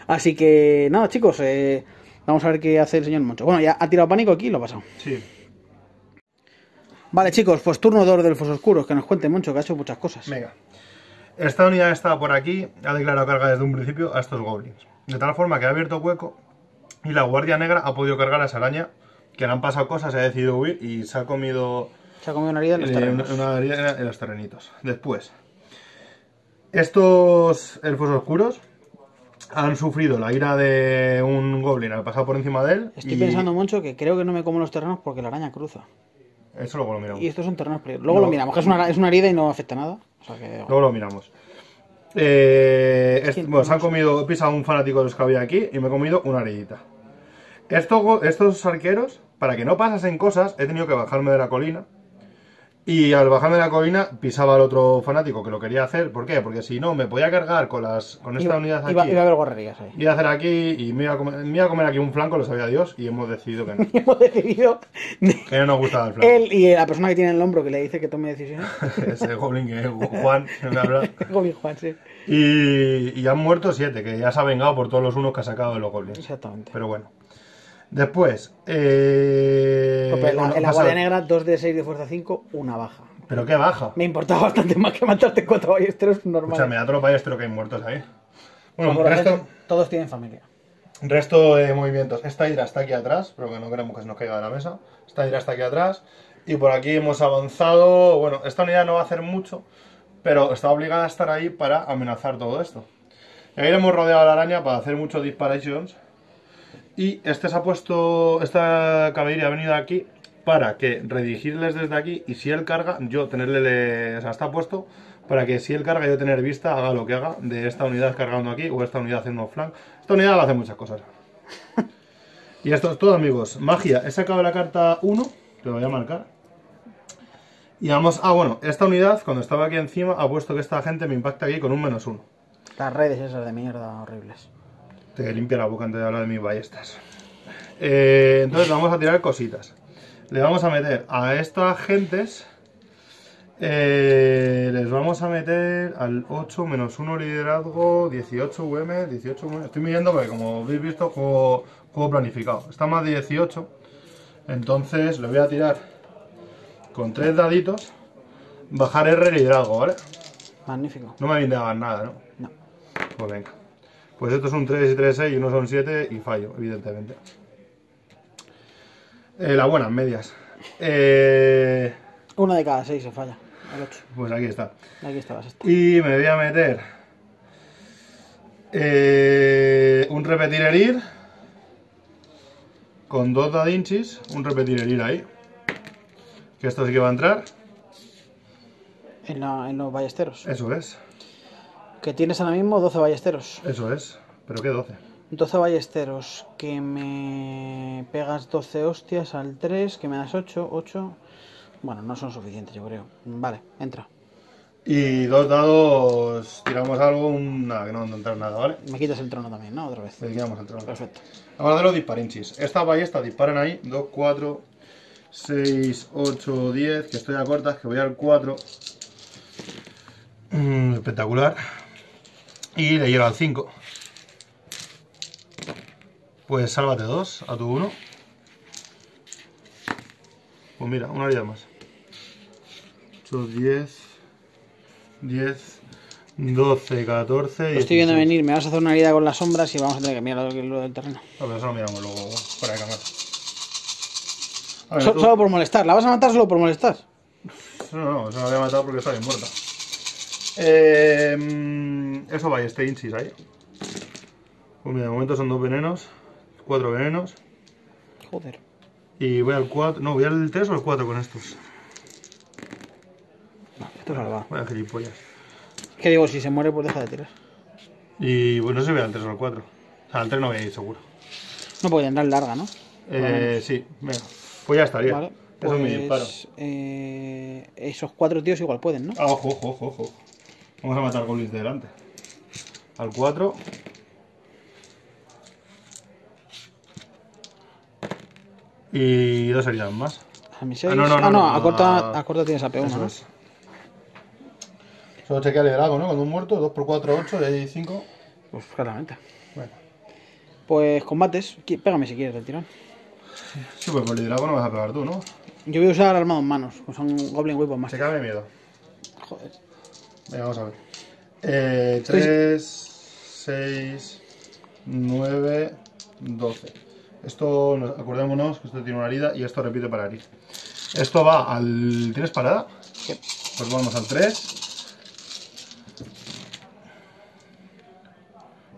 Así que nada, chicos, eh, vamos a ver qué hace el señor Moncho. Bueno, ya ha tirado pánico aquí y lo ha pasado. Sí. Vale, chicos, pues turno 2 del Foso Oscuros, que nos cuente Moncho, que ha hecho muchas cosas. Venga. Esta unidad estaba por aquí, ha declarado carga desde un principio a estos goblins. De tal forma que ha abierto hueco y la guardia negra ha podido cargar a esa araña, que le han pasado cosas, ha decidido huir y se ha comido Se ha comido una herida en los eh, una, herida en los terrenitos. Después, estos elfos oscuros han sufrido la ira de un goblin al pasar por encima de él. Estoy y- pensando mucho que creo que no me como los terrenos porque la araña cruza. Eso luego lo miramos. Y estos son terrenos peligrosos. Luego No. lo miramos, que es una, es una herida y no afecta nada. O sea que. Luego lo miramos. Eh, bueno, se han comido, he pisado un fanático de los que había aquí y me he comido una arillita. Estos, estos arqueros, para que no pasasen cosas, he tenido que bajarme de la colina. Y al bajarme de la colina pisaba al otro fanático que lo quería hacer. ¿Por qué? Porque si no, me podía cargar con, las, con esta Iba, unidad iba- aquí. iba a haber guarrerías ahí. Iba a hacer aquí y me iba, a comer, me iba a comer aquí un flanco, lo sabía Dios, y hemos decidido que no. Hemos decidido. Que no nos gustaba el flanco. Él y la persona que tiene el hombro que le dice que tome decisiones. Ese goblin que es Juan, me. Goblin Juan, sí. Y, y han muerto siete, que ya se ha vengado por todos los unos que ha sacado de los goblins. Exactamente. Pero bueno. Después, eh, Pues, en la, la pasa- guardia negra, 2 de 6 de fuerza 5, una baja. Pero qué baja. Me importaba bastante más que matarte cuatro ballesteros normal. Escúchame, a todos los ballesteros que hay muertos ahí. Bueno, Por resto, ejemplo, todos tienen familia. resto de movimientos. Esta hidra está aquí atrás, pero que no queremos que se nos caiga de la mesa. Esta hidra está aquí atrás. Y por aquí hemos avanzado. Bueno, esta unidad no va a hacer mucho, pero está obligada a estar ahí para amenazar todo esto. Y ahí le hemos rodeado a la araña para hacer muchos disparations. Y este se ha puesto, esta caballería ha venido aquí para que redirigirles desde aquí y si él carga, yo tenerle, le- o sea, está puesto para que si él carga, yo tener vista, haga lo que haga de esta unidad cargando aquí o esta unidad haciendo flank. Esta unidad hacer muchas cosas. Y esto es todo, amigos. Magia, he sacado la carta 1, te lo voy a marcar. Y vamos, ah, bueno, esta unidad, cuando estaba aquí encima, ha puesto que esta gente me impacta aquí con un menos 1. Las redes esas de mierda horribles. Te limpia la boca antes de hablar de mis ballestas. Eh, entonces vamos a tirar cositas. Le vamos a meter a estas gentes. eh, les vamos a meter al 8 menos 1 liderazgo, 18 UM, 18 UM. Estoy midiendo porque como habéis visto, juego, juego planificado. Está más de 18. Entonces le voy a tirar con tres daditos. Bajar R liderazgo, ¿vale? Magnífico. No me dado nada, ¿no? No. Pues venga. Pues estos son 3 y 3, 6 y uno son 7 y fallo, evidentemente. Eh, las buenas medias. Eh, Una de cada seis se falla. El 8. pues aquí está. Aquí está sexta. Y me voy a meter eh, un repetir herir con dos dadinchis. Un repetir herir ahí. Que esto sí que va a entrar. En, la- en los ballesteros. Eso es. Que tienes ahora mismo 12 ballesteros. Eso es. Pero qué 12. 12 ballesteros. Que me pegas 12 hostias al 3. Que me das 8. 8. Bueno, no son suficientes, yo creo. Vale, entra. Y dos dados, tiramos algo, un... nada, que no va a nada, ¿vale? Me quitas el trono también, ¿no? Otra vez. Le quitamos el trono. Perfecto. Vamos a hacer los disparinchis. Estas ballestas disparan ahí. 2, 4, 6, 8, 10. Que estoy a cortas, que voy al 4. Mm, espectacular. Y le llego al 5. Pues sálvate 2 a tu 1. Pues mira, una herida más. 8, 10, 10, 12, 14. Lo estoy viendo 16. venir. Me vas a hacer una herida con las sombras y vamos a tener que mirar lo, lo del terreno. No, pero eso lo miramos luego fuera de cámara. A ver, So- tú- solo por molestar. ¿La vas a matar solo por molestar? No, no, no la voy a matar porque está bien muerta. Eh, mm, eso va, y este inchis ahí. Pues mira, de momento son dos venenos, cuatro venenos. Joder. Y voy al 4, no, voy al 3 o al 4 con estos. No, esto es salvado. Voy a gilipollas. Es que digo, si se muere, pues deja de tirar. Y pues no sé si voy al 3 o al 4. O sea, al 3 no voy a ir seguro. No puede entrar larga, ¿no? Eh, sí, venga. Pues ya estaría. Vale. Eso es mi pues, disparo. eh, esos cuatro tíos igual pueden, ¿no? Ah, ojo, ojo, ojo, ojo. Vamos a matar goblins de delante. Al 4. Y dos heridas más. A mi 6. Ah, no, no, ah, no, no, no, a, corta, a- a corta tienes a P1, Eso ¿no? es. Solo chequea el liderazgo, ¿no? Cuando un muerto, 2 por 4, 8 y hay 5. Pues claramente. Bueno. Pues combates. Pégame si quieres del tirón. Sí, pues por liderazgo no vas a pegar tú, ¿no? Yo voy a usar armado en manos. Pues son Goblin Weapon más. Se cabe de miedo. Joder. Venga, vamos a ver. Eh, Estoy- 3, 6, 9, 12. Esto, nos- acordémonos que esto tiene una herida y esto repite para herir. Esto va al... ¿Tienes parada? Sí. Pues vamos al 3.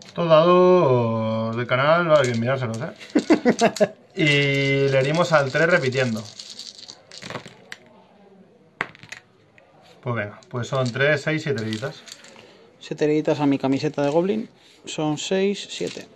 Estos dados del canal, vale, hay que mirárselos, ¿eh? y le herimos al 3 repitiendo. Pues venga, pues son 3, 6, 7 heridas. 7 heriditas a mi camiseta de Goblin. Son 6, 7.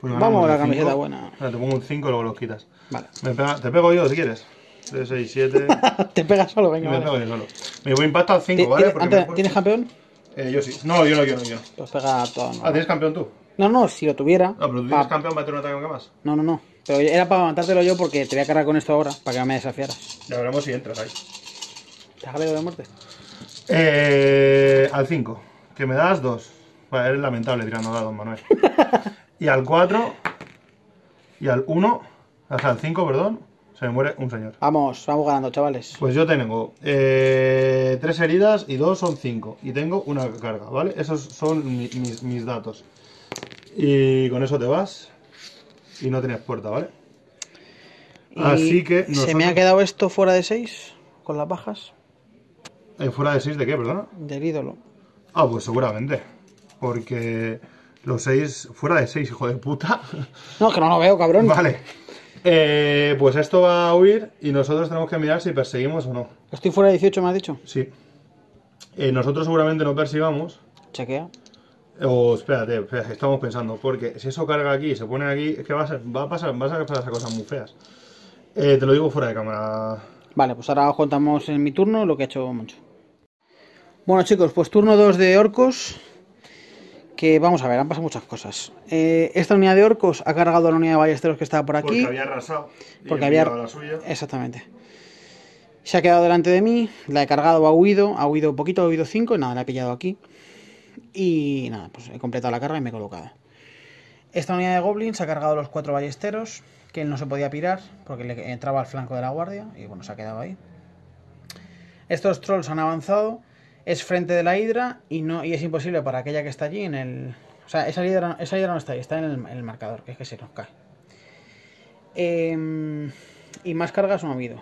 Pues Vamos a la camiseta cinco. buena. Ahora te pongo un 5 y luego los quitas. Vale. Me pega- te pego yo si quieres. 3, 6, 7. Te pegas solo, venga. me vale. pego yo solo. Me voy a impactar al 5, Ti- ¿vale? ¿tienes- Porque antes- me ¿Tienes campeón? Eh, yo sí. No, yo no, yo no, yo no. Pues pega todo. Ah, ¿tienes campeón tú? No, no, si lo tuviera. No, pero tú pa- tienes campeón para tener un ataque más. No, no, no. Pero era para matártelo yo porque te voy a cargar con esto ahora, para que no me desafiaras. Ya veremos si entras ahí. ¿Te has de muerte? Eh, al 5, que me das 2. Bueno, eres lamentable tirando dados, Manuel. y al 4, y al 1, o sea, al 5, perdón, se me muere un señor. Vamos, vamos ganando, chavales. Pues yo tengo 3 heridas y 2 son 5. Y tengo una carga, ¿vale? Esos son mi- mis, mis datos. Y con eso te vas. Y no tienes puerta, ¿vale? Y Así que ¿Se nosotros- me ha quedado esto fuera de 6? Con las bajas Eh, ¿Fuera de 6 de qué, perdona? del ídolo. Ah, pues seguramente. Porque los 6, fuera de 6, hijo de puta. No, que no lo veo, cabrón. vale. Eh, pues esto va a huir y nosotros tenemos que mirar si perseguimos o no. Estoy fuera de 18, me has dicho. Sí. Eh, nosotros seguramente no persigamos. Chequea. O espérate, espérate, estamos pensando. Porque si eso carga aquí y se pone aquí, es que va a, ser- va a pasar, vas a pasar cosas muy feas. Eh, te lo digo fuera de cámara. Vale, pues ahora os contamos en mi turno lo que ha hecho Moncho. Bueno, chicos, pues turno 2 de orcos. Que vamos a ver, han pasado muchas cosas. Eh, esta unidad de orcos ha cargado la unidad de ballesteros que estaba por aquí. Porque había arrasado. Porque había- la suya. Exactamente. Se ha quedado delante de mí, la he cargado, ha huido, ha huido un poquito, ha huido 5 y nada, la he pillado aquí. Y nada, pues he completado la carga y me he colocado. Esta unidad de goblins ha cargado los cuatro ballesteros, que él no se podía pirar porque le entraba al flanco de la guardia y bueno, se ha quedado ahí. Estos trolls han avanzado, es frente de la hidra y no y es imposible para aquella que está allí en el... O sea, esa hidra, esa hidra no está ahí, está en el, marcador, que es que se nos cae. Em, y más cargas no ha habido.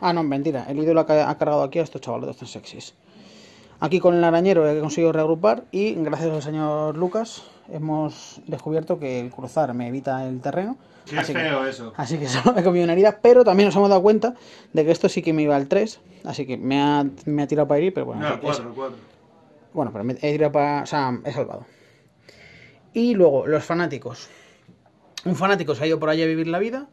Ah, no, mentira. El ídolo ha cargado aquí a estos chavales tan sexys. Aquí con el arañero he conseguido reagrupar y gracias al señor Lucas hemos descubierto que el cruzar me evita el terreno. Qué así feo eso. Así que solo he comido una herida, pero también nos hemos dado cuenta de que esto sí que me iba al 3. Así que me ha, me ha tirado para ir, pero bueno. No, el es- 4, el 4. bueno, pero me he tirado para. O sea, he salvado. Y luego, los fanáticos. Un fanático se ha ido por allí a vivir la vida.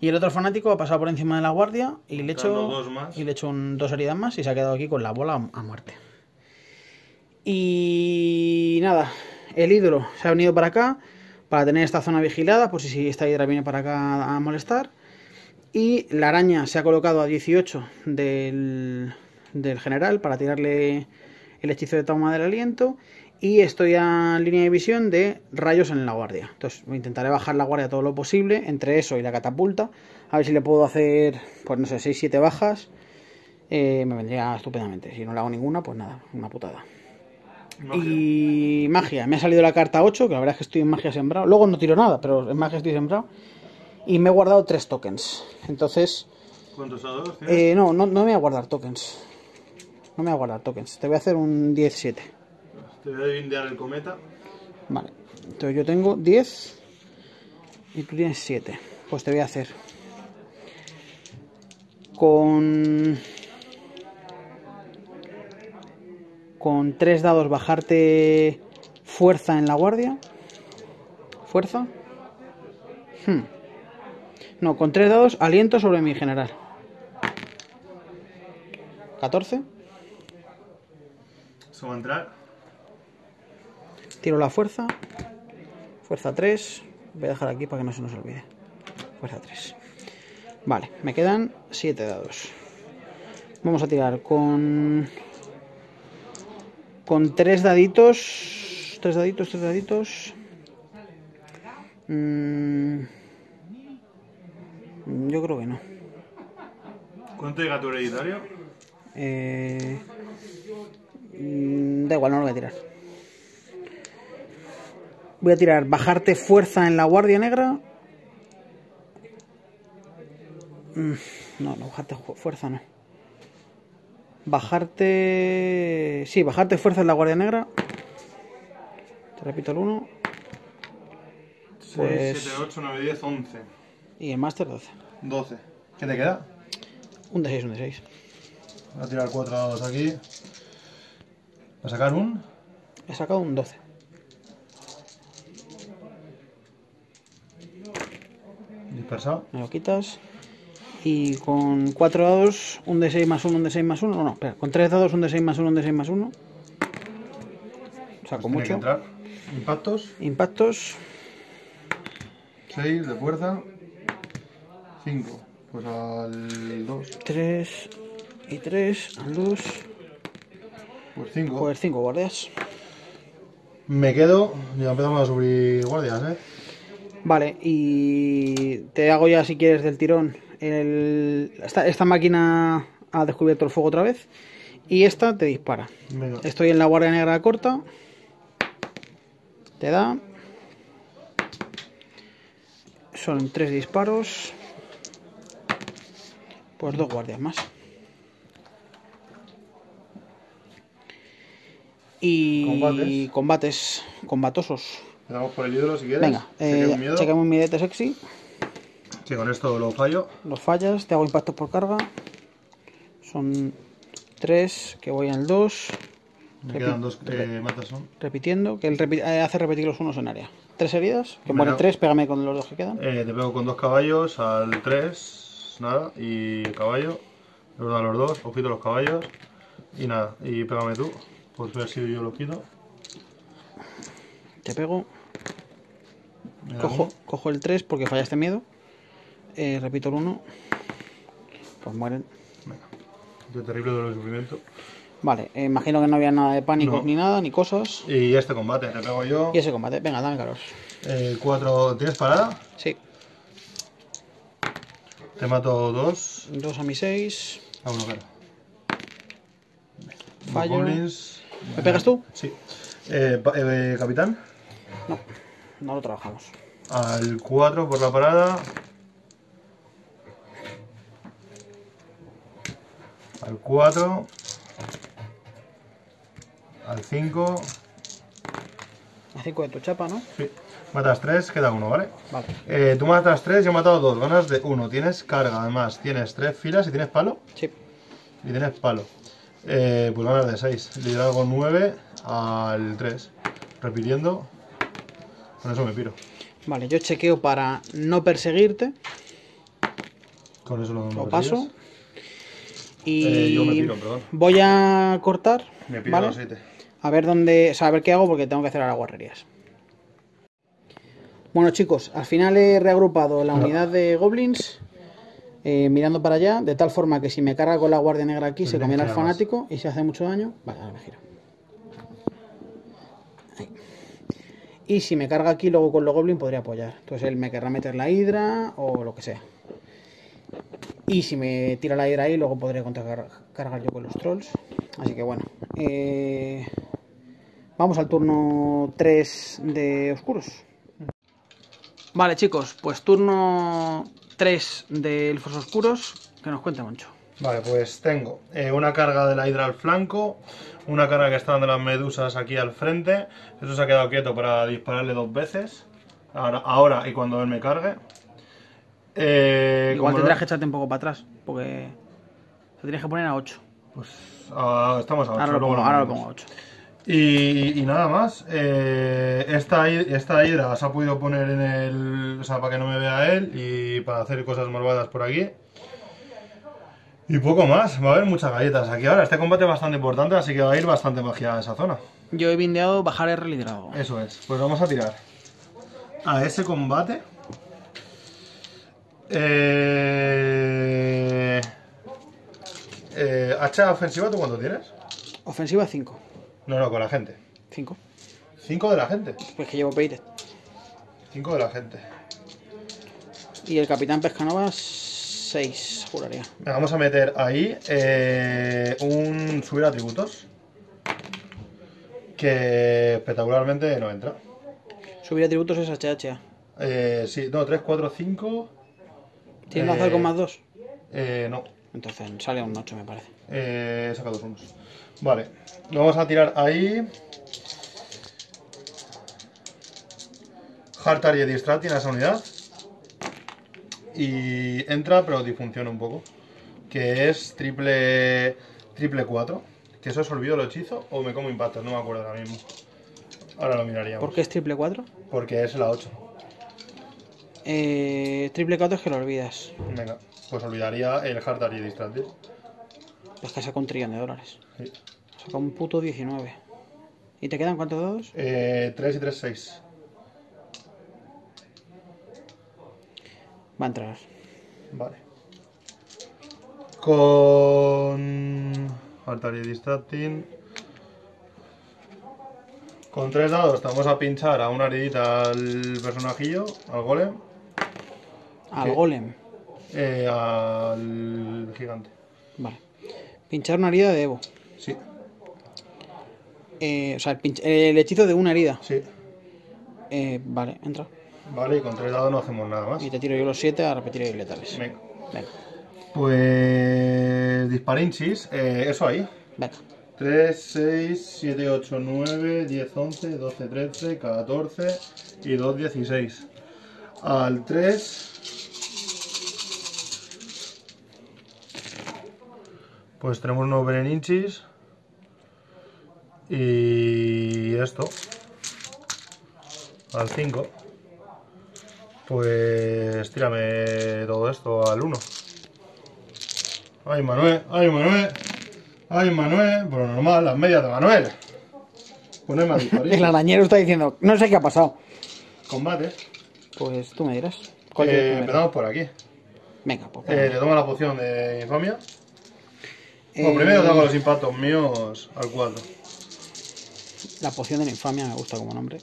Y el otro fanático ha pasado por encima de la guardia y le he hecho. Y le he hecho un- dos heridas más y se ha quedado aquí con la bola a muerte. Y nada, el ídolo se ha venido para acá para tener esta zona vigilada, por si, esta hidra viene para acá a molestar. Y la araña se ha colocado a 18 del, del general para tirarle el hechizo de toma del aliento. Y estoy a línea de visión de rayos en la guardia. Entonces intentaré bajar la guardia todo lo posible, entre eso y la catapulta. A ver si le puedo hacer, pues no sé, 6-7 bajas. Eh, me vendría estupendamente. Si no le hago ninguna, pues nada, una putada. Y magia, me ha salido la carta 8, que la verdad es que estoy en magia sembrado. Luego no tiro nada, pero en magia estoy sembrado. Y me he guardado 3 tokens. Entonces, ¿Cuántos dados tienes? eh, no, no, no me voy a guardar tokens. No me voy a guardar tokens. Te voy a hacer un 10-7. Te voy a vindear el cometa. Vale. Entonces yo tengo 10 y tú tienes 7. Pues te voy a hacer con con 3 dados bajarte fuerza en la guardia. Fuerza. Hmm. No, con 3 dados aliento sobre mi general. 14. Eso va a entrar. Tiro la fuerza. Fuerza 3. Voy a dejar aquí para que no se nos olvide. Fuerza 3. Vale, me quedan 7 dados. Vamos a tirar con. Con 3 daditos. 3 daditos, 3 daditos. Mm, yo creo que no. ¿Cuánto llega tu hereditario? Eh, mm, da igual, no lo voy a tirar. Voy a tirar bajarte fuerza en la guardia negra. Mm, No, no, bajarte fuerza no. Bajarte... Sí, bajarte fuerza en la guardia negra. Te repito el 1. 6, Pues- 7, 8, 9, 10, 11. Y el máster 12. 12. ¿Qué te queda? Un de 6, un de 6. Voy a tirar cuatro dados aquí. A sacar un. He sacado un 12. Dispersado. Me lo quitas. Y con 4 dados, un de 6 más 1, un de 6 más 1. No, no, espera. Con 3 dados, un de 6 más 1, un de 6 más 1. Saco Pues mucho. Impactos. Impactos. 6 de fuerza. 5. Pues al 2. 3 y 3 al 2. Pues 5. Pues 5 guardias. Me quedo. Ya empezamos a subir guardias, ¿eh? Vale, y te hago ya si quieres del tirón. El, esta, esta máquina ha descubierto el fuego otra vez. Y esta te dispara. Venga. Estoy en la guardia negra corta. Te da. Son tres disparos. Pues dos guardias más. Y Combates. combates combatosos. Empezamos por el ídolo si quieres. Venga, eh, chequeame un midete sexy. Sí, con esto lo fallo. Los fallas, te hago impactos por carga. Son tres, que voy al 2. Me Repi- quedan dos eh, matas son. Repitiendo, que él repi- eh, hace repetir los unos en área. Tres heridas, que da- tres, pégame con los dos que quedan. Eh, te pego con dos caballos al 3, nada, y el caballo, los da los dos, ojito los caballos, y nada, y pégame tú, por ver si yo lo quito. Te pego, cojo, cojo el 3 porque fallaste miedo. Eh, repito el 1. Pues mueren. Qué terrible dolor y sufrimiento. Vale, eh, imagino que no había nada de pánicos No. ni nada, ni cosas. Y este combate, te pego yo. Y ese combate, venga, dame calor. Eh, cuatro, ¿tienes parada? Sí, Te mato dos. 2 a mi 6. A uno, claro. Fallo. ¿Me pegas tú? Sí. Eh, eh, capitán. No, no lo trabajamos. Al 4 por la parada. Al 4. Al 5. A 5 de tu chapa, ¿no? Sí. Matas 3, queda uno, ¿vale? Vale. Eh, tú matas 3, yo he matado 2. Ganas de 1. Tienes carga, además. Tienes 3 filas y tienes palo. Sí. Y tienes palo. Eh, pues ganas de 6. Liderazgo 9 al 3. Repitiendo. Con eso me piro. Vale, yo chequeo para no perseguirte. Con eso me Lo paso. Y Eh, yo me piro, perdón. voy a cortar. Me piro ¿vale? los 7. A ver dónde. O sea, a ver qué hago porque tengo que hacer ahora guarrerías. Bueno, chicos, al final he reagrupado la unidad de goblins. eh, mirando para allá, de tal forma que si me carga con la guardia negra aquí, se Pues comiera me al fanático y se hace mucho daño. Vale, ahora me giro. Ahí. Y si me carga aquí, luego con los goblins podría apoyar. Entonces él me querrá meter la hidra o lo que sea. Y si me tira la hidra ahí, luego podré contracargar yo con los trolls. Así que bueno. eh, Vamos al turno 3 de oscuros. Vale, chicos, pues turno 3 de elfos oscuros. Que nos cuente Moncho. Vale, pues tengo eh, una carga de la hidra al flanco, una carga que está dando las medusas aquí al frente. Eso se ha quedado quieto para dispararle dos veces. Ahora, ahora y cuando él me cargue. Eh, Igual tendrás que echarte un poco para atrás. Porque te tienes que poner a 8. Pues ah, estamos a ocho, Ahora lo pongo, lo ahora lo pongo a 8. Y, y nada más. eh, esta, esta hidra se ha podido poner en el. O sea, para que no me vea él y para hacer cosas malvadas por aquí. Y poco más. Va a haber muchas galletas aquí ahora. Este combate es bastante importante, así que va a ir bastante magia a esa zona. Yo he bindeado bajar R liderado. Eso es. Pues vamos a tirar a ese combate. Eh, eh, ¿Hacha ofensiva tú cuánto tienes? Ofensiva 5. No, no, con la gente. 5. 5 de la gente. Pues que llevo Baited. 5 de la gente. Y el capitán Pescanova 6, juraría. Venga, Vamos a meter ahí eh, un subir atributos. Que espectacularmente no entra. Subir atributos es HHA. Eh, sí, no, 3, 4, 5. ¿Tienes Eh, lanzar con más 2? Eh, no, Entonces sale un 8, me parece. eh, he sacado dos unos. Vale, lo vamos a tirar ahí. Hartar y Edistrat tiene esa unidad. Y entra, pero disfunciona un poco. Que es triple triple 4. Que eso es olvido el hechizo o me como impactos, no me acuerdo ahora mismo. Ahora lo miraríamos. ¿Por qué es triple 4? Porque es la 8. Eh, triple 4 es que lo olvidas. Venga, pues olvidaría el Hard y Distracted. Es que saca un trillón de dólares. Sí. Saca un puto 19. ¿Y te quedan cuántos dados? Eh, 3 y 3, 6. Va a entrar. Vale. Con. Artari Distracting. Con tres dados te vamos a pinchar a una heridita al personajillo, al golem, Al golem. eh, al gigante. Vale. Pinchar una herida de Evo. Sí, Eh, o sea, el, pinch- el hechizo de una herida. sí. Eh, vale, entra. Vale, y con tres dados no hacemos nada más. Y te tiro yo los 7 a repetir y letales. Venga. Venga. Pues. Disparinchis, eh, eso ahí. Venga. 3, 6, 7, 8, 9, 10, 11, 12, 13, 14 y 2, 16. Al 3. Pues tenemos unos veneninchis. Y esto. Al 5. Pues tírame todo esto al 1. Ay, Manuel, ay, Manuel. Ay, Manuel, por lo normal, las medias de Manuel. Más El arañero está diciendo, no sé qué ha pasado. Combate. Pues tú me dirás. ¿Cuál quieres Eh, empezamos por aquí. Venga, pues. Eh, te toma la poción de infamia. Bueno, Eh, primero te hago los impactos míos al 4. La poción de la infamia me gusta como nombre.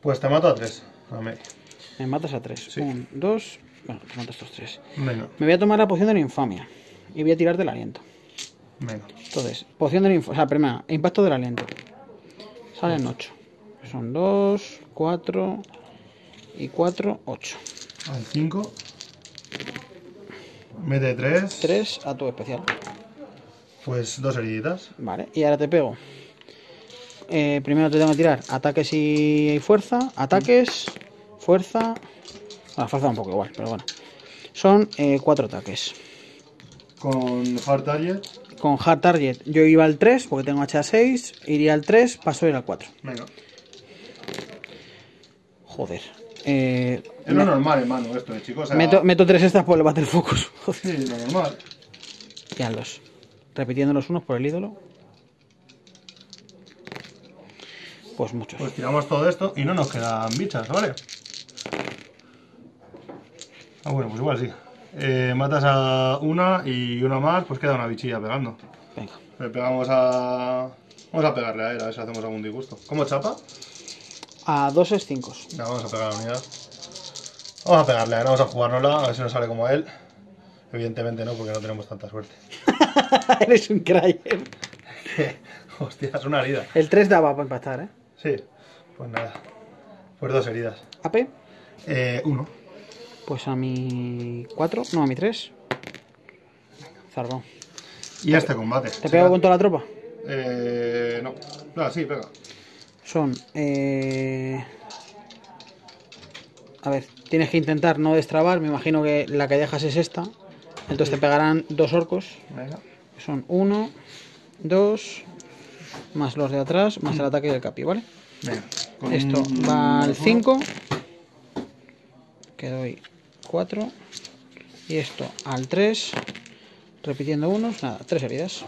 Pues te mato a 3. A media. Me matas a 3. Sí. Un, dos. Bueno, te matas estos tres. Venga, Me voy a tomar la poción de la infamia. Y voy a tirarte el aliento. venga. Entonces, poción de la infamia. O sea, primera, impacto del aliento. Salen 8. Son 2, 4 y 4, 8. Al 5. Mete 3. 3 a tu especial. Pues dos heriditas. Vale, y ahora te pego. Eh, primero te tengo que tirar ataques y fuerza. Ataques, fuerza. La fuerza un poco igual, pero bueno. Son eh, cuatro ataques. Con Hard Target. Con Hard Target yo iba al 3 porque tengo HA6. Iría al 3, paso a ir al 4. Venga. Joder. Eh, Es lo normal, hermano, esto, eh, chicos. O sea, meto, meto tres estas por el Battle Focus. Joder. Sí, lo normal. Y hazlos. Repitiendo los unos por el ídolo. Pues muchos. Pues tiramos todo esto y no nos quedan bichas, ¿vale? Ah, bueno, pues igual sí. Eh, matas a una y una más, pues queda una bichilla pegando. Venga. Le pegamos a... Vamos a pegarle a él, a ver si hacemos algún disgusto. ¿Cómo chapa? A dos es 5. Ya, vamos a pegar la unidad. Vamos a pegarle, a él, vamos a jugárnosla, a ver si nos sale como a él. Evidentemente no, porque no tenemos tanta suerte. Eres un crayer. Hostia, es una herida. El 3 daba para empatar, ¿eh? Sí, pues nada. Pues dos heridas. AP. Eh, uno. Pues a mi 4. No, a mi 3. Zarbo. Y este combate. ¿Te pego con toda la tropa? Eh, no. No, sí, pega. Son. Eh... A ver, tienes que intentar no destrabar. Me imagino que la que dejas es esta. Entonces te pegarán dos orcos. Venga. que Son 1, 2, más los de atrás, más el ataque del capi, ¿vale? Venga. Con Esto va al 5. Que doy 4. Y esto al 3. Repitiendo unos, nada, tres heridas.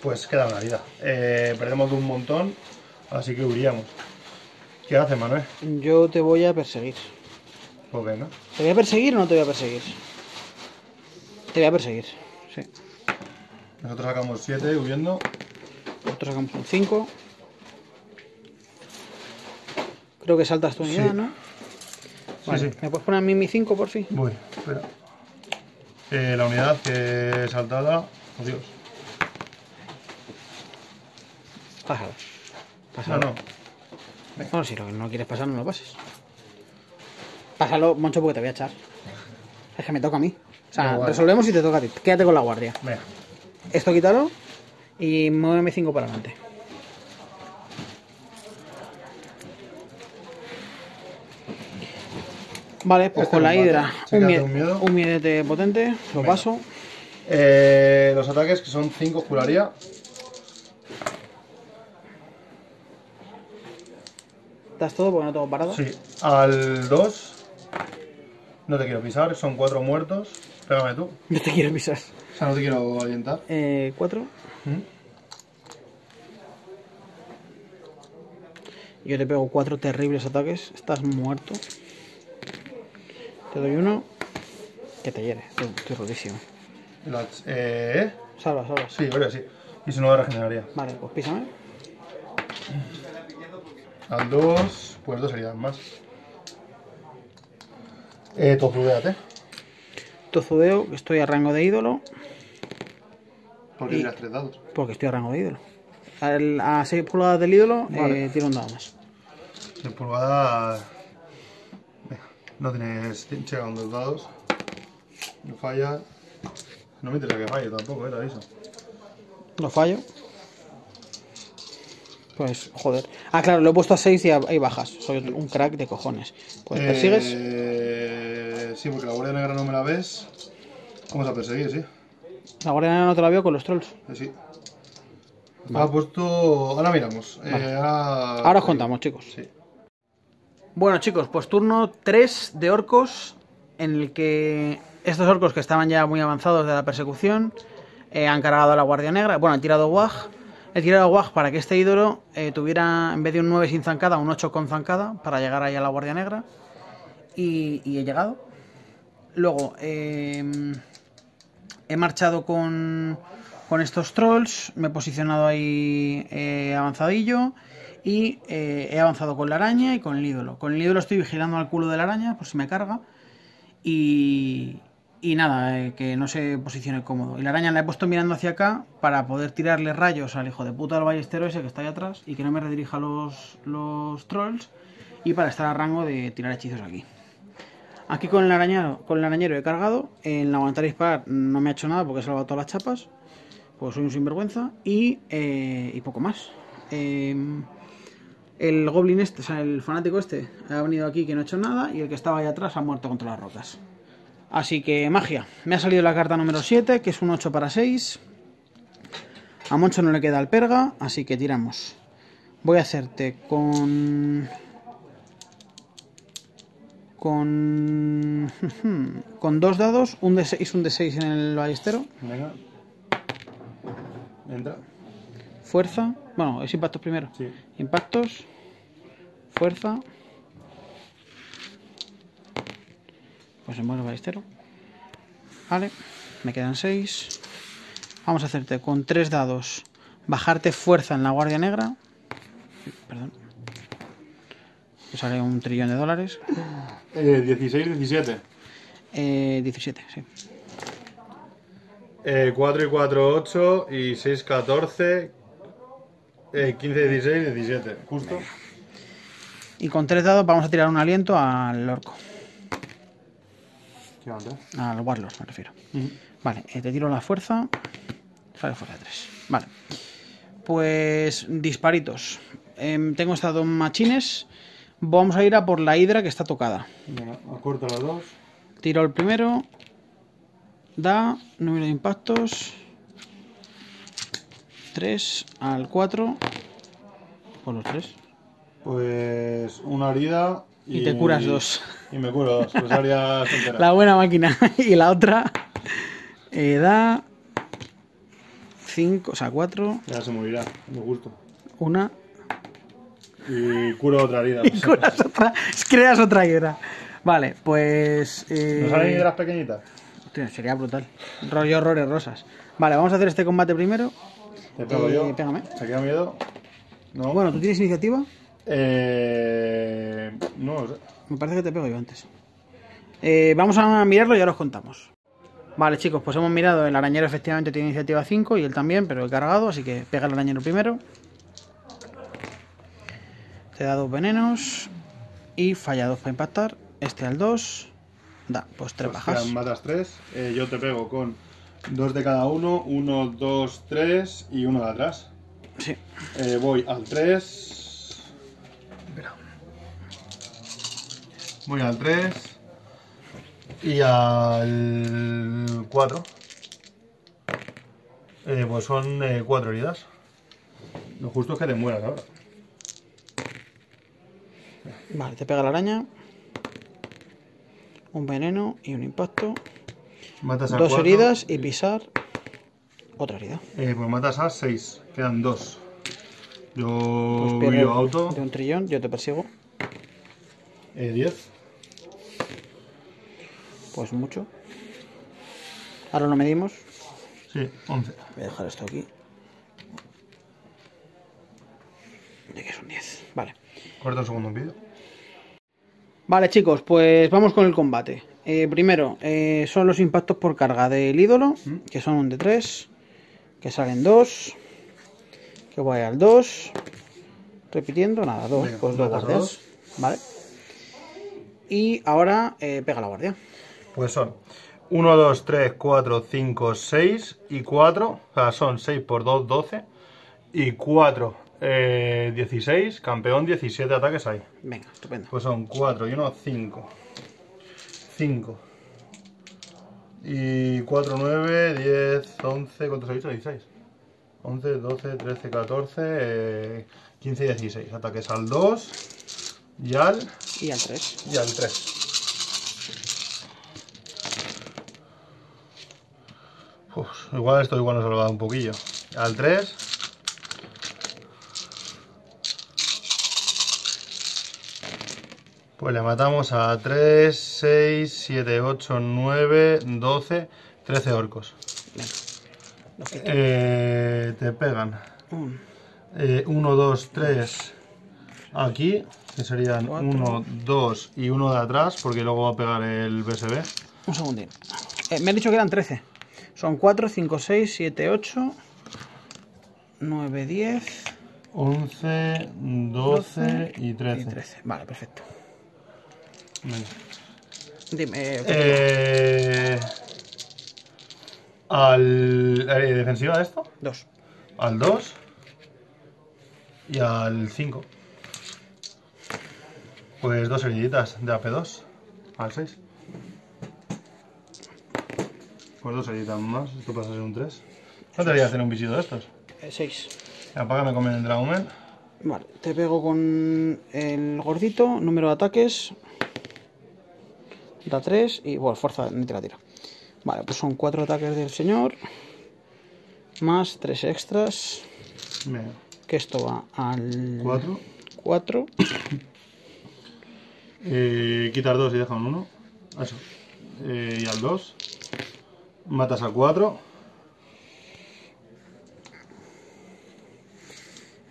Pues queda una herida. Eh, perdemos de un montón, así que huiríamos. ¿Qué hace, Manuel? Yo te voy a perseguir. Pues venga. ¿Te voy a perseguir o no te voy a perseguir? Te voy a perseguir, sí. Nosotros sacamos 7 huyendo. Nosotros sacamos un 5. Creo que saltas tu unidad, Sí. ¿no? Vale, sí. ¿me puedes poner a mí mi 5 por fin? Voy, espera. Eh, la unidad que saltada. Oh, Dios. Pásalo. No, Pásalo. no. Bueno, si lo que no quieres pasar, no lo pases. Pásalo, Moncho, porque te voy a echar. Es que me toca a mí. O sea, resolvemos y te toca a ti. Quédate con la guardia. Venga. Esto quítalo y muéveme 5 para adelante. Vale, pues Este con la hidra. Un, mie un miedo. un miedete potente, lo Venga. paso. Eh, los ataques que son 5 juraría. ¿Das todo porque no tengo parado? Sí. Al 2. No te quiero pisar, son 4 muertos. Pégame tú. No te quiero pisar. O sea, no te quiero alientar. Eh, cuatro. ¿Mm? Yo te pego cuatro terribles ataques. Estás muerto. Te doy uno. Que te hiere. Estoy, estoy rudísimo. La- eh, Salva, salva. sí, creo que sí. Y si no, regeneraría. Vale, pues písame. Al 2, pues dos serían más. Eh, tozudéate. Tozudeo, estoy a rango de ídolo. Porque Y- tiras 3 dados. Porque estoy a rango de ídolo. Al- a 6 pulgadas del ídolo, Vale. eh, tiro un dado más. De pulgada. Venga, no tienes. Con dos dados. No falla. No me interesa que falle tampoco, eh, te aviso. Lo fallo. Pues, joder. Ah, claro, lo he puesto a 6 y ahí bajas. Soy un crack de cojones. Pues persigues. Eh, sí, porque la guardia negra no me la ves. Vamos a perseguir, sí. La guardia negra no te la veo con los trolls. Eh, sí. Estaba puesto. Ahora miramos. Eh, ahora... Ahora os contamos, chicos. Sí. Bueno, chicos, pues turno 3 de orcos, en el que estos orcos que estaban ya muy avanzados de la persecución eh, han cargado a la Guardia Negra. Bueno, han tirado WAG. He tirado WAG para que este ídolo eh, tuviera, en vez de un 9 sin zancada, un 8 con zancada, para llegar ahí a la Guardia Negra. Y, y he llegado. Luego, eh, he marchado con, con estos trolls, me he posicionado ahí eh, avanzadillo y eh, he avanzado con la araña y con el ídolo. Con el ídolo estoy vigilando al culo de la araña por si me carga y, y nada, eh, que no se posicione cómodo. Y la araña la he puesto mirando hacia acá para poder tirarle rayos al hijo de puta del ballestero ese que está ahí atrás y que no me redirija los, los trolls y para estar a rango de tirar hechizos aquí. Aquí con el arañero, con el arañero he cargado. En la aguantar disparar no me ha hecho nada porque he salvado todas las chapas. Pues soy un sinvergüenza. Y, eh, y poco más. Eh, el goblin este, o sea, el fanático este, ha venido aquí que no ha hecho nada. Y el que estaba ahí atrás ha muerto contra las rocas. Así que magia. Me ha salido la carta número 7, que es un 8 para 6. A Moncho no le queda el perga, así que tiramos. Voy a hacerte con con con dos dados, un de 6, un de 6 en el ballestero, Venga. Entra. fuerza, bueno, es impactos primero. Sí. Impactos, fuerza. Pues se muere el ballestero. Vale, me quedan 6. Vamos a hacerte con tres dados, bajarte fuerza en la guardia negra. Perdón. Que sale un trillón de dólares. Eh, 16, 17. Eh, 17, sí. Eh, 4 y 4, 8 y 6, 14. Eh, 15, 16, 17. Justo. Y con tres dados vamos a tirar un aliento al orco. ¿Qué onda? Al Warlord me refiero. Vale, eh, te tiro la fuerza. Sale fuerza de 3. Vale. Pues disparitos. Em, tengo estas dos machines. Vamos a ir a por la hidra que está tocada. Venga, acorto las dos. Tiro el primero. Da número de impactos. 3 al 4. Por los 3. Pues una herida. Y te curas dos. Y me curo dos. Pues áreas. La buena máquina. y la otra eh, da 5, o sea, 4. Ya se morirá, me gusto. Una. Y curo otra herida. Y curas otra. Creas otra hidra. Vale, pues. eh, ¿No salen hidras pequeñitas? hostia, sería brutal. Rollo horrores rosas. Vale, vamos a hacer este combate primero. Te pego Eh, yo. pégame. ¿Se queda miedo? No. Bueno, ¿tú tienes iniciativa? Eh, no lo sé. Me parece que te pego yo antes. Eh, vamos a mirarlo y ahora os contamos. Vale, chicos, pues hemos mirado. El arañero efectivamente tiene iniciativa 5 y él también, pero he cargado, así que pega el arañero primero. Te da dos venenos y falla dos para impactar. Este al 2. Da, pues tres Pues bajas. matas tres. Eh, yo te pego con dos de cada uno. Uno, dos, tres y uno de atrás. Sí. Eh, voy al 3. Espera. Voy al 3. Y al 4. Eh, pues son eh, cuatro heridas. Lo justo es que te mueras ahora. Vale, te pega la araña. Un veneno y un impacto. Matas a Dos cuatro. heridas y pisar. Otra herida. Eh, pues matas a seis. Quedan dos. Yo Pues vivo auto. de un trillón, yo te persigo. Eh, 10. Pues mucho. Ahora lo medimos. Sí, 11. Voy a dejar esto aquí. De que son 10. Vale. Corta un segundo un vídeo. Vale, chicos, pues vamos con el combate. Eh, primero, eh, son los impactos por carga del ídolo, que son un de 3, que salen 2, que voy al 2, repitiendo, nada, 2, Venga, pues dos matas a guardias. dos. Vale. Y ahora eh, pega la guardia. Pues son 1, 2, 3, 4, 5, 6 y 4. O sea, son 6 por 2, 12. Y 4, eh, 16. Campeón, 17 ataques hay. Venga, estupendo. Pues son 4 y 1, 5. 5. Y 4, 9, 10, 11. ¿Cuántos he dicho? 16. 11, 12, 13, 14, eh, 15 y 16. Ataques al 2 y al, Y al 3. y al 3. Uf, igual esto igual nos ha salvado un poquillo. Al 3. Pues le matamos a 3, 6, 7, 8, 9, 12, 13 orcos. Eh, te pegan Un, 1, 2, 3 aquí, que serían Cuatro. 1, 2 y uno de atrás, porque luego va a pegar el BSB. un segundín. Eh, me han dicho que eran 13. Son 4, 5, 6, 7, 8, 9, 10, 11, 12 y 13. y 13. Vale, perfecto. Dime, eh, Eh, al eh, defensiva de esto, dos. al 2 y al 5. Pues dos heriditas de AP2 al 6. Pues dos heriditas más, esto pasa a ser un 3. ¿No te haría hacer un visito de estos? 6. Apágame con el Draumen. Vale, te pego con el gordito, número de ataques. Da 3 y bueno, fuerza ni te la tira. Vale, pues son 4 ataques del señor. Más 3 extras. Venga, Que esto va al 4. 4. Eh, quitar 2 y deja un 1. Eso. Eh, y al 2. Matas a 4.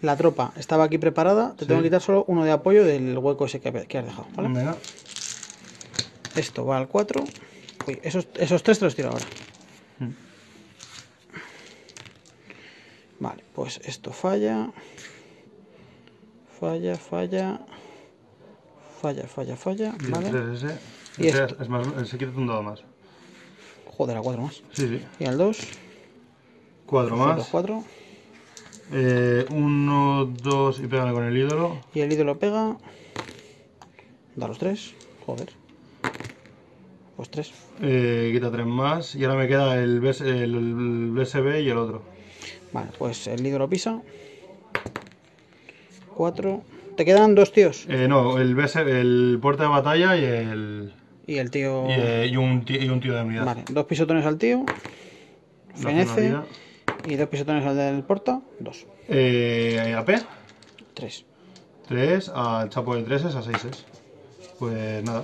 La tropa estaba aquí preparada. Te Sí. tengo que quitar solo uno de apoyo del hueco ese que, que has dejado. ¿vale? Venga. Esto va al 4. Uy, esos, esos 3 te los tiro ahora. Mm. Vale, pues esto falla. Falla, falla. Falla, falla, falla. Y el Vale. 3 ese. Y El 3 esto. es más, se quita un dado más. Joder, a 4 más. Sí, sí. Y al 2. 4 más. 4. 1, 2 y pégame con el ídolo. Y el ídolo pega. Da los 3. Joder. Pues 3. Eh, quita 3 más. Y ahora me queda el, BS el, el BSB y el otro. Vale, pues el ídolo pisa. 4. Te quedan dos tíos. Eh, no, el, BSB, el puerta de batalla y el. Y el tío. Y, eh, y un, tí- y un tío de unidad. Vale, dos pisotones al tío. Fenece. Y dos pisotones al del porta. Dos. Eh, AP. Tres. 3 al chapo de 3 es a 6 es. Pues nada.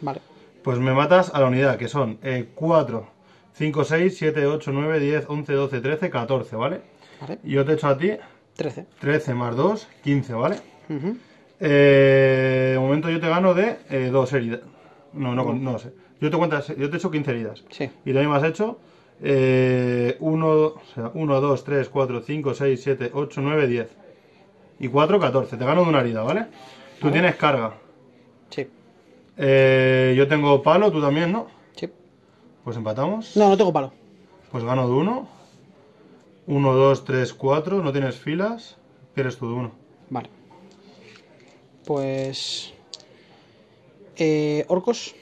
Vale. Pues me matas a la unidad, que son 4, 5, 6, 7, 8, 9, 10, 11, 12, 13, 14, ¿vale? Vale. Y yo te echo a ti 13. 13 más 2, 15, ¿vale? Ujú. Eh, de momento yo te gano de eh, dos heridas. No, no, no sé. Yo te, cuentas, yo te echo 15 heridas. Sí. Y también me has hecho 1, o sea, 1, 2, 3, 4, 5, 6, 7, 8, 9, 10. Y 4, 14. Te gano de una herida, ¿vale? Tú tienes carga. Sí. Eh, yo tengo palo, tú también, ¿no? Sí. Pues empatamos. No, no tengo palo. Pues gano de 1. 1, 2, 3, 4. No tienes filas. Pierdes tú de 1. Vale. Pues. Eh, orcos.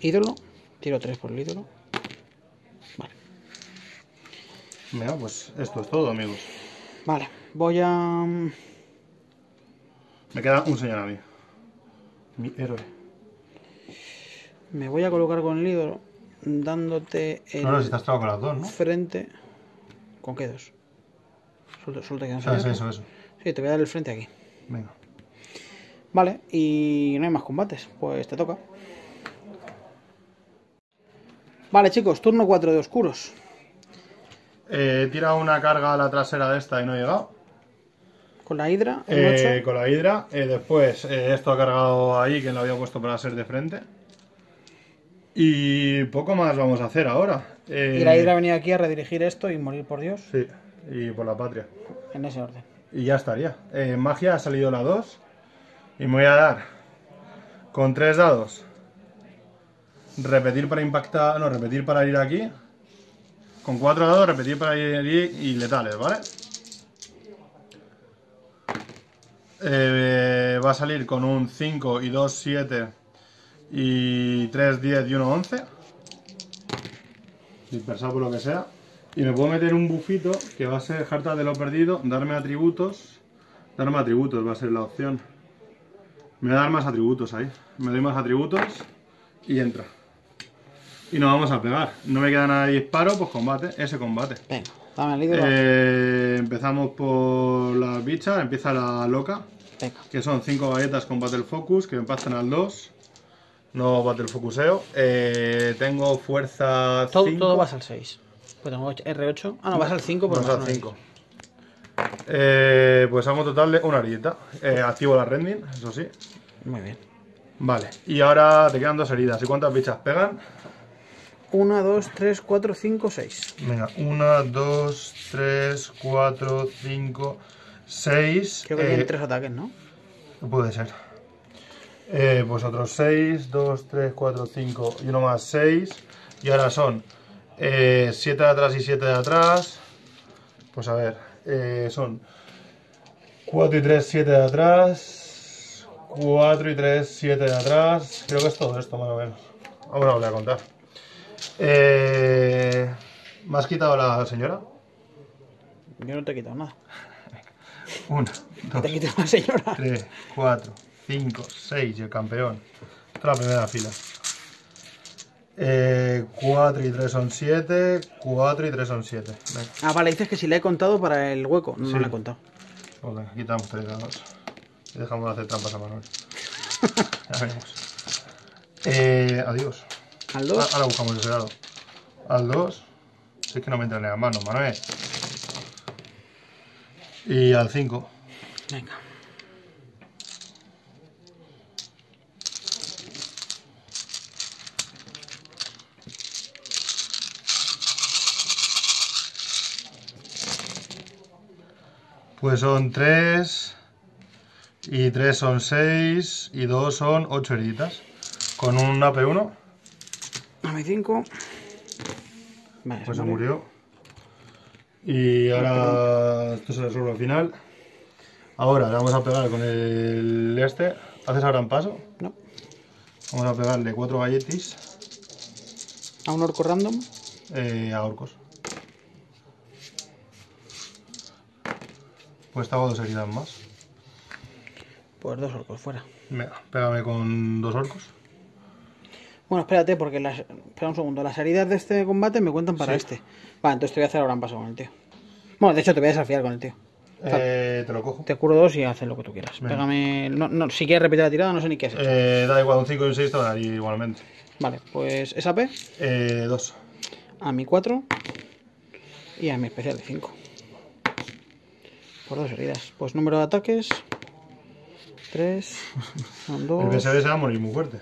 Ídolo. Tiro 3 por el ídolo. Vale. Venga, pues esto es todo, amigos. Vale, voy a... Me queda un señor a mí. Mi héroe. Me voy a colocar con el ídolo dándote el No, no, si estás trabado con las dos, ¿no? frente... ¿Con qué dos? Suelta, suelta que no Ah, eso, eso. Sí, te voy a dar el frente aquí. Venga. Vale, y no hay más combates. Pues te toca. Vale, chicos, turno 4 de oscuros. Eh, tira una carga a la trasera de esta y no he llegado. Con la hidra, Eh, 8. con la hidra. Eh, después, eh, esto ha cargado ahí, que lo había puesto para ser de frente. Y poco más vamos a hacer ahora. Y la hidra ha venido aquí a redirigir esto y morir por Dios. Sí, y por la patria. En ese orden. Y ya estaría. Magia ha salido la 2. Y me voy a dar con tres dados. Repetir para impactar. No, repetir para ir aquí. Con cuatro dados, repetir para ir allí y letales, ¿vale? Eh, va a salir con un 5 y 2, 7 y 3, 10 y 1, 11. Dispersado por lo que sea. Y me puedo meter un bufito que va a ser carta de lo perdido, darme atributos. Darme atributos va a ser la opción. Me voy a dar más atributos ahí. Me doy más atributos y entra. Y nos vamos a pegar. No me queda nada de disparo, pues combate. Ese combate. Venga. Eh, empezamos por las bichas. Empieza la loca. Venga. Que son 5 galletas con Battle Focus que me pasan al 2. No Battle Focuseo. Eh, tengo fuerza Todo, 5. todo vas al 6. Pues tengo ocho- R8. Ah, no, vas al 5 por Vas al una 5. Eh, pues hago total de una arillita. Eh, activo la rending, eso sí. Muy bien. Vale. Y ahora te quedan dos heridas. ¿Y cuántas bichas pegan? 1, 2, 3, 4, 5, 6. Venga, 1, 2, 3, 4, 5, 6. Creo que tiene 3 ataques, ¿no? Puede ser. Eh, pues otros 6, 2, 3, 4, 5 y uno más 6. Y ahora son 7 de atrás y 7 de atrás. Pues a ver, eh, son 4 y 3, 7 de atrás. 4 y 3, 7 de atrás. Creo que es todo esto, más o menos. Ahora lo voy a contar. Eh, ¿Me has quitado la señora? Yo no te he quitado nada. 1, 2, Te quitado la señora. 3, 4, 5, 6 y el campeón. Esta es la primera fila. 4 y 3 son 7, 4 y 3 son 7. Venga, Ah, vale, dices que si le he contado para el hueco. No Sí. le he contado. pues venga, quitamos 3 dados. Y dejamos de hacer trampas a Manuel. ya veremos. Eh, adiós. Al Ah, 2. Ahora buscamos ese dado. Al 2. Si es que no me entran en las manos, Manuel. Y al 5. Venga. Pues son 3. Y 3 son 6. Y 2 son 8 heriditas. Con un AP1. Dame 5. Vale, Pues se murió. Y ahora esto se resuelve al final. Ahora le vamos a pegar con el este. ¿Haces ahora un paso? No. Vamos a pegarle 4 galletis A un orco random. eh, a orcos. Pues hago dos heridas más. Pues dos orcos fuera. Venga, pégame con dos orcos. Bueno, espérate, porque las. Espera un segundo. Las heridas de este combate me cuentan para Sí. este. Vale, entonces te voy a hacer ahora un paso con el tío. Bueno, de hecho te voy a desafiar con el tío. Eh, te lo cojo. Te curo dos y haces lo que tú quieras. Pégame. No, no, si quieres repetir la tirada, no sé ni qué es. Eh, da igual, un 5 y un 6 te van a ir igualmente. Vale, pues esa P Eh, dos. a mi 4 y a mi especial de 5. Por dos heridas. Pues número de ataques. 3. Son El 2. BSB se va a morir muy fuerte.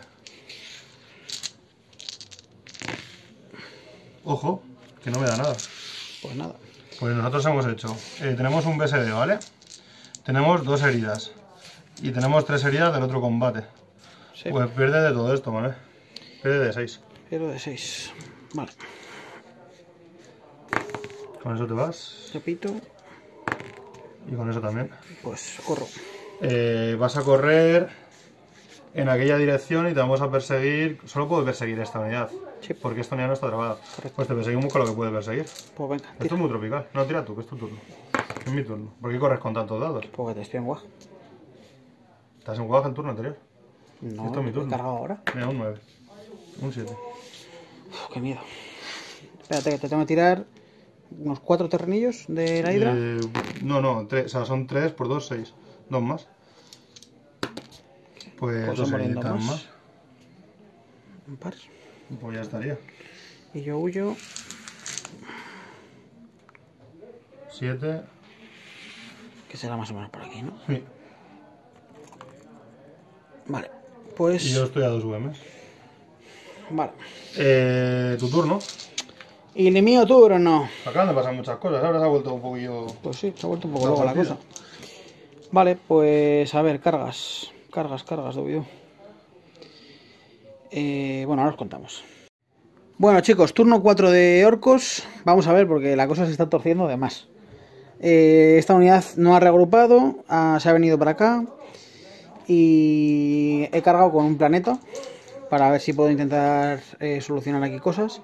Ojo, que no me da nada. Pues nada. Pues nosotros hemos hecho. eh, tenemos un BSD, ¿vale? Tenemos dos heridas. Y tenemos tres heridas del otro combate. Sí. Pues pierde de todo esto, ¿vale? Pierde de 6. Pero de 6. Vale. Con eso te vas. Repito. Y con eso también. Pues corro. Eh, vas a correr en aquella dirección y te vamos a perseguir. Solo puedo perseguir esta unidad. Sí. Porque esta unidad no está trabada. Correcto. Pues te perseguimos con lo que puedes perseguir. Pues venga, Esto es muy tropical. No, tira tú, que es tu turno. Es mi turno. ¿Por qué corres con tantos dados? Porque te estoy en guaj. ¿Estás en Guaja el turno anterior? No, Esto es mi he turno. cargado ahora. Mira, un 9. Un 7. Uf, qué miedo. Espérate, que te tengo que tirar unos cuatro terrenillos de la hidra. Eh, no, no, tres, o sea, son 3 por 2, 6. Dos más. Pues, Pues dos más. más. Un par. Pues ya estaría. Y yo huyo. 7. Que será más o menos por aquí, ¿no? Sí. Vale. Pues. Y yo estoy a 2 UMs. Vale. Eh, tu turno. Y el mío turno. Acaban de pasar muchas cosas. Ahora se ha vuelto un poquillo. Pues sí, se ha vuelto un poco loco la cosa. Vale, pues a ver, cargas. Cargas, cargas, Dovido. Eh, bueno, ahora os contamos. Bueno, chicos, turno 4 de orcos. Vamos a ver, porque la cosa se está torciendo de más. Eh, esta unidad no ha reagrupado, se ha venido para acá. Y he cargado con un planeta para ver si puedo intentar eh, solucionar aquí cosas.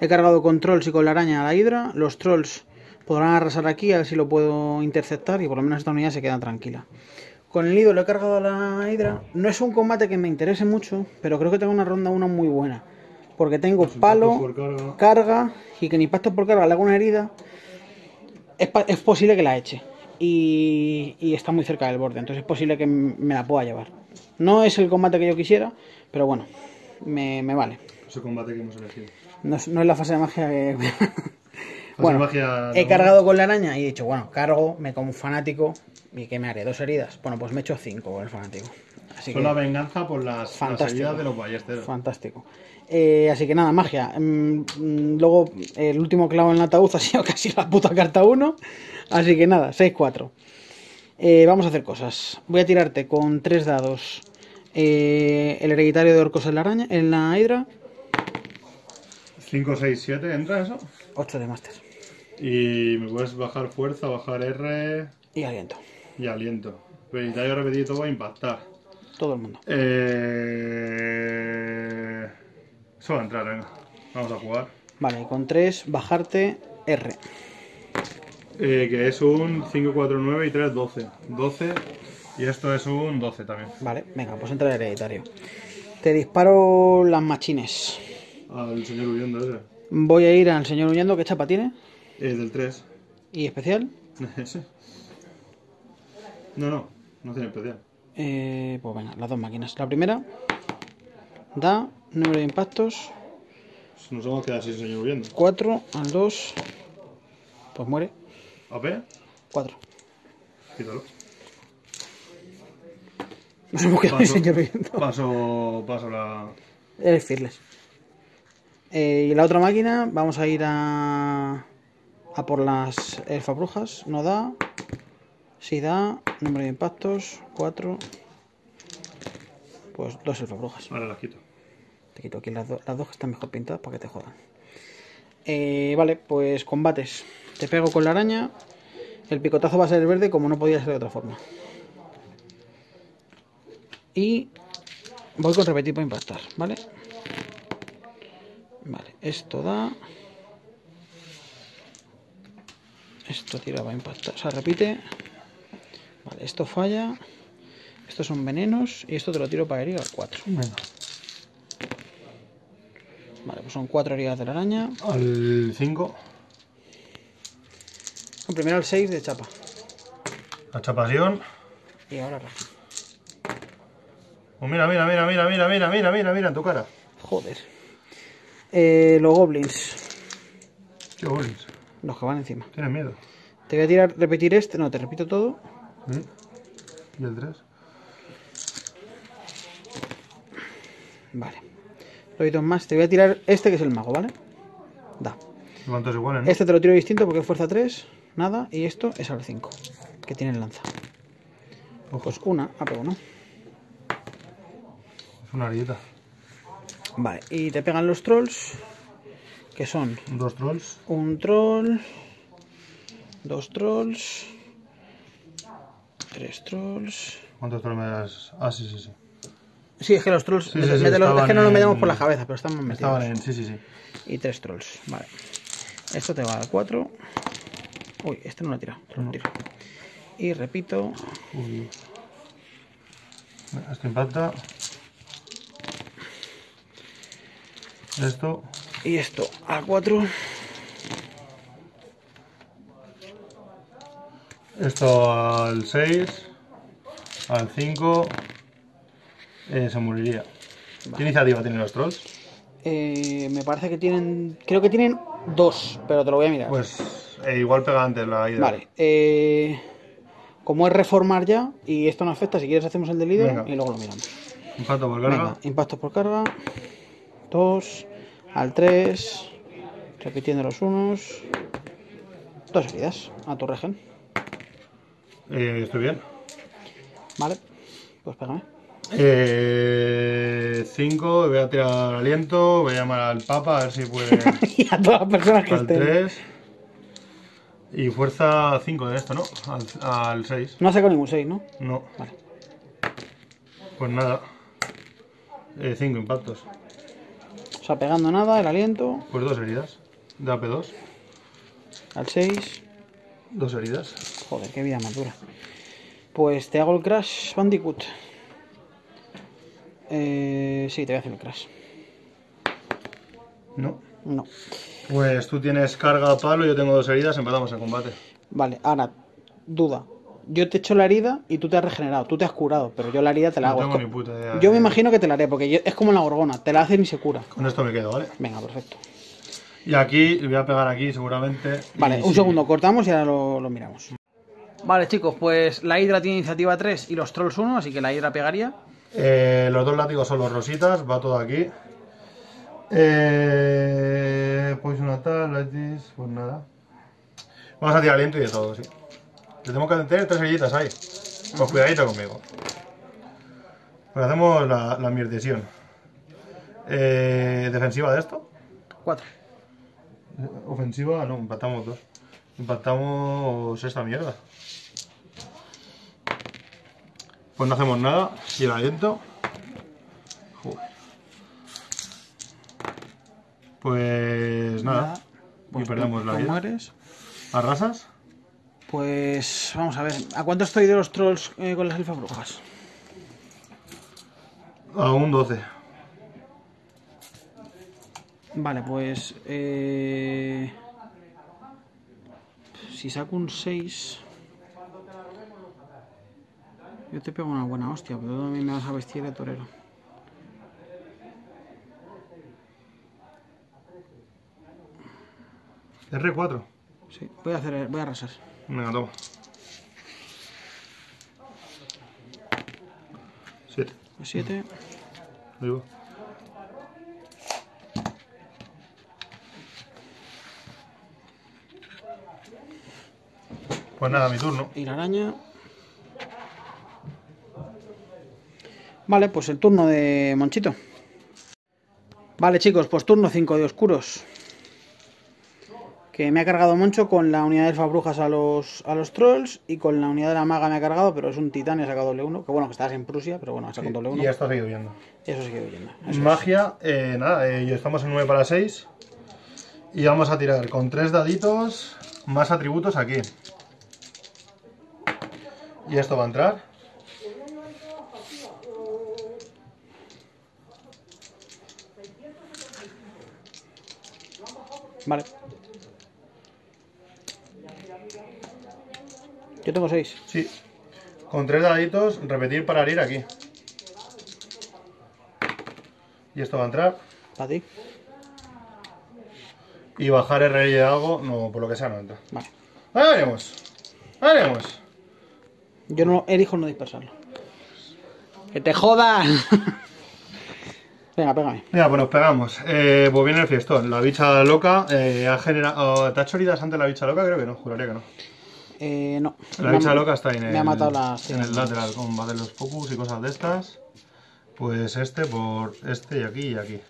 He cargado con trolls y con la araña a la hidra. Los trolls podrán arrasar aquí a ver si lo puedo interceptar y por lo menos esta unidad se queda tranquila. Con el nido lo he cargado a la hidra. No es un combate que me interese mucho, pero creo que tengo una ronda 1 muy buena. Porque tengo palo, carga. carga y que en impacto por carga le haga una herida. Es, posible que la eche. Y, y está muy cerca del borde, entonces es posible que me la pueda llevar. No es el combate que yo quisiera, pero bueno, me, me vale. Ese combate que hemos elegido. No es, no es la fase de magia que... Bueno, magia, he cargado con la araña y he dicho, bueno, cargo, me como un fanático y ¿qué me haré? ¿Dos heridas? Bueno, pues me he hecho cinco con el fanático. Así que, la venganza por las, heridas de los ballesteros. fantástico. Eh, así que nada, magia. Mm, mm, luego el último clavo en el ataúd ha sido casi la puta carta 1. Así que nada, 6-4. Eh, vamos a hacer cosas. Voy a tirarte con tres dados eh, el hereditario de orcos en la araña, en la hidra. 5, 6, 7, ¿entra eso? 8 de máster. Y me puedes bajar fuerza, bajar R Y aliento. Y aliento. Necesitaría repetir todo a impactar. Todo el mundo. Eh... Eso va a entrar, venga. Vamos a jugar. Vale, con 3, bajarte R. Eh, que es un 5, 4, 9 y 3, 12. 12. Y esto es un 12 también. Vale, venga, pues entra el hereditario. Te disparo las machines. Al señor huyendo ese. Voy a ir al señor huyendo. ¿Qué chapa tiene? Es del 3. Y especial. Ese. No, no. No tiene especial. Eh, pues venga, las dos máquinas. La primera da número de impactos. Nos vamos a quedar sin señor huyendo. 4 al 2. Pues muere. AP, 4. quítalo. Nos hemos quedado sin señor huyendo. paso, paso la. Eres fearless. Eh, y la otra máquina, vamos a ir a, a por las elfabrujas. No da. Si da, número de impactos, 4. Pues dos elfabrujas. Ahora las quito. Te quito aquí las, do- las dos que están mejor pintadas para que te jodan. Eh, vale, pues combates. Te pego con la araña. El picotazo va a ser el verde como no podía ser de otra forma. Y voy con repetir para impactar, ¿vale? Vale, esto da. Esto tira para impactar. O sea, repite. Vale, esto falla. Estos son venenos. Y esto te lo tiro para herir al 4. Venga. Vale, pues son cuatro heridas de la araña. Al 5. No, primero el 6 de chapa. La chapación. Y ahora Rafa. Oh, mira, mira, mira, mira, mira, mira, mira, mira, mira en tu cara. Joder. Eh, los goblins. Qué goblins. Los que van encima. Tienes miedo. Te voy a tirar, repetir este. No, te repito todo. ¿Sí? ¿Y el 3? Vale. Doy dos más. Te voy a tirar este que es el mago, ¿vale? Da. ¿Cuántos iguales, no? Este te lo tiro distinto porque es fuerza 3. Nada. Y esto es al 5. Que tiene lanza. Ojo, Pues una. Ah, pero no. es una arillita. Vale. Y te pegan los trolls. Que son Dos trolls. un troll. Dos trolls. Tres trolls. ¿Cuántos trolls me das? Ah, sí, sí, sí. Sí, es que los trolls. Sí, mételos- es que no los metemos en- por la cabeza, pero están metidos. Estaban en. Sí, sí, sí. Y tres trolls. Vale. Esto te va al 4. Uy, este no lo tira. Lo No. tiro. Y repito. Uy. Esto impacta. Esto. Y esto al 4. Esto al 6. Al 5. eh, se moriría. ¿Qué iniciativa tienen los trolls? Eh, me parece que tienen. Creo que tienen dos, pero te lo voy a mirar. Pues eh, igual pega antes la idea. Vale. eh, como es reformar ya, y esto no afecta, si quieres hacemos el líder Venga. y luego lo miramos. Impacto por carga. Venga, impactos por carga. 2 al 3. Repitiendo los unos. Dos heridas a tu regen. Eh, estoy bien. Vale. Pues pégame. 5. voy a tirar aliento. Voy a llamar al Papa a ver si puede. y a todas las personas que al estén. 3. Y fuerza 5 de esto, ¿no? Al 6. No ha sacado ningún 6, ¿no? No. Vale. Pues nada. 5 impactos. O sea, pegando nada, el aliento. Pues dos heridas. De AP2. Al 6. Dos heridas. Joder, qué vida más dura. Pues te hago el crash Bandicoot. Eh, sí, te voy a hacer el crash. No. No. Pues tú tienes carga a palo, yo tengo dos heridas, empezamos el combate. Vale, ahora, duda. Yo te echo la herida y tú te has regenerado. Tú te has curado, pero yo la herida te la No hago. tengo ni puta idea. Yo me de- imagino que te la haré, porque yo- es como la gorgona. Te la hacen y se cura. Con esto me quedo, ¿vale? Venga, perfecto. Y aquí, le voy a pegar aquí seguramente. Vale, un sí. segundo, cortamos y ahora lo, lo miramos. Vale, chicos, pues la Hydra tiene iniciativa 3 y los Trolls 1, así que la Hydra pegaría. Eh, los dos látigos son los rositas, va todo aquí. Eh, pues una tal, like this, pues nada. Vamos a tirar aliento y de todo, sí. Le tengo que tener tres heridas ahí. Pues cuidadito conmigo. Pues hacemos la, la mierdesión. Eh, ¿Defensiva de esto? 4. Ofensiva, no, empatamos dos. Empatamos esta mierda. Pues no hacemos nada. Y el aliento. Joder. Pues nada. y perdemos la Pues vida. mueres. ¿Arrasas? Pues vamos a ver. ¿A cuánto estoy de los Trolls eh, con las elfas brujas? A un 12. Vale, pues. eh, Si saco un 6. Yo te pego una buena hostia, pero tú también me vas a vestir de torero. R4. Sí, voy a hacer, voy a arrasar. Venga, toma. 7. 7. Ahí Pues nada, mi turno. Y la araña. Vale, pues el turno de Monchito. Vale, chicos, pues turno 5 de oscuros. Que me ha cargado Moncho con la unidad de elfas brujas a los, a los trolls y con la unidad de la maga me ha cargado, pero es un titán y ha sacado doble 1. Que bueno, que estás en Prusia, pero bueno, ha sacado doble 1. Y esto ha seguido viendo. Eso sí que voy yendo. Eso es. Magia, eh, nada, eh, yo estamos en 9 para 6. Y vamos a tirar con 3 daditos más atributos aquí. Y esto va a entrar. Vale. Yo tengo 6. Sí. Con 3 daditos, repetir para herir aquí. Y esto va a entrar. Para ti. Y bajar el rey de algo, no, por lo que sea, no entra. Vale. Ahí veremos. Ahí veremos. Yo no elijo no dispersarlo. ¡Que te jodan! Venga, pégame. Mira, pues nos pegamos. Eh, pues viene el fiestón. La bicha loca eh, ha generado. ¿Te ha hecho heridas antes la bicha loca? Creo que no, juraría que no. Eh, no. La Me ha- bicha loca está ahí en Me el, ha matado la. en el lateral con de los focus y cosas de estas. Pues este por este y aquí y aquí.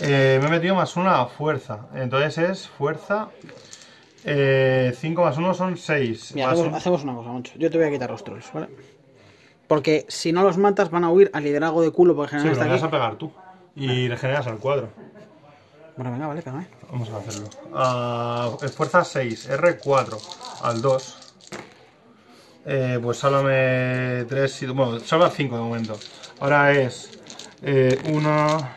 Eh, me he metido más una fuerza. Entonces es fuerza. 5 más 1 son 6. Mira, hacemos, hacemos una cosa, Moncho. Yo te voy a quitar los trolls, ¿vale? Porque si no los matas van a huir al liderazgo de culo porque Sí, general pero está vas aquí. a pegar tú. Y le generas al cuadro. Bueno, venga, vale, pégame. Vamos a hacerlo. Ah, fuerza 6, R4, al 2. Eh, pues sálvame 3 y... Bueno, salva 5 de momento. Ahora es 1,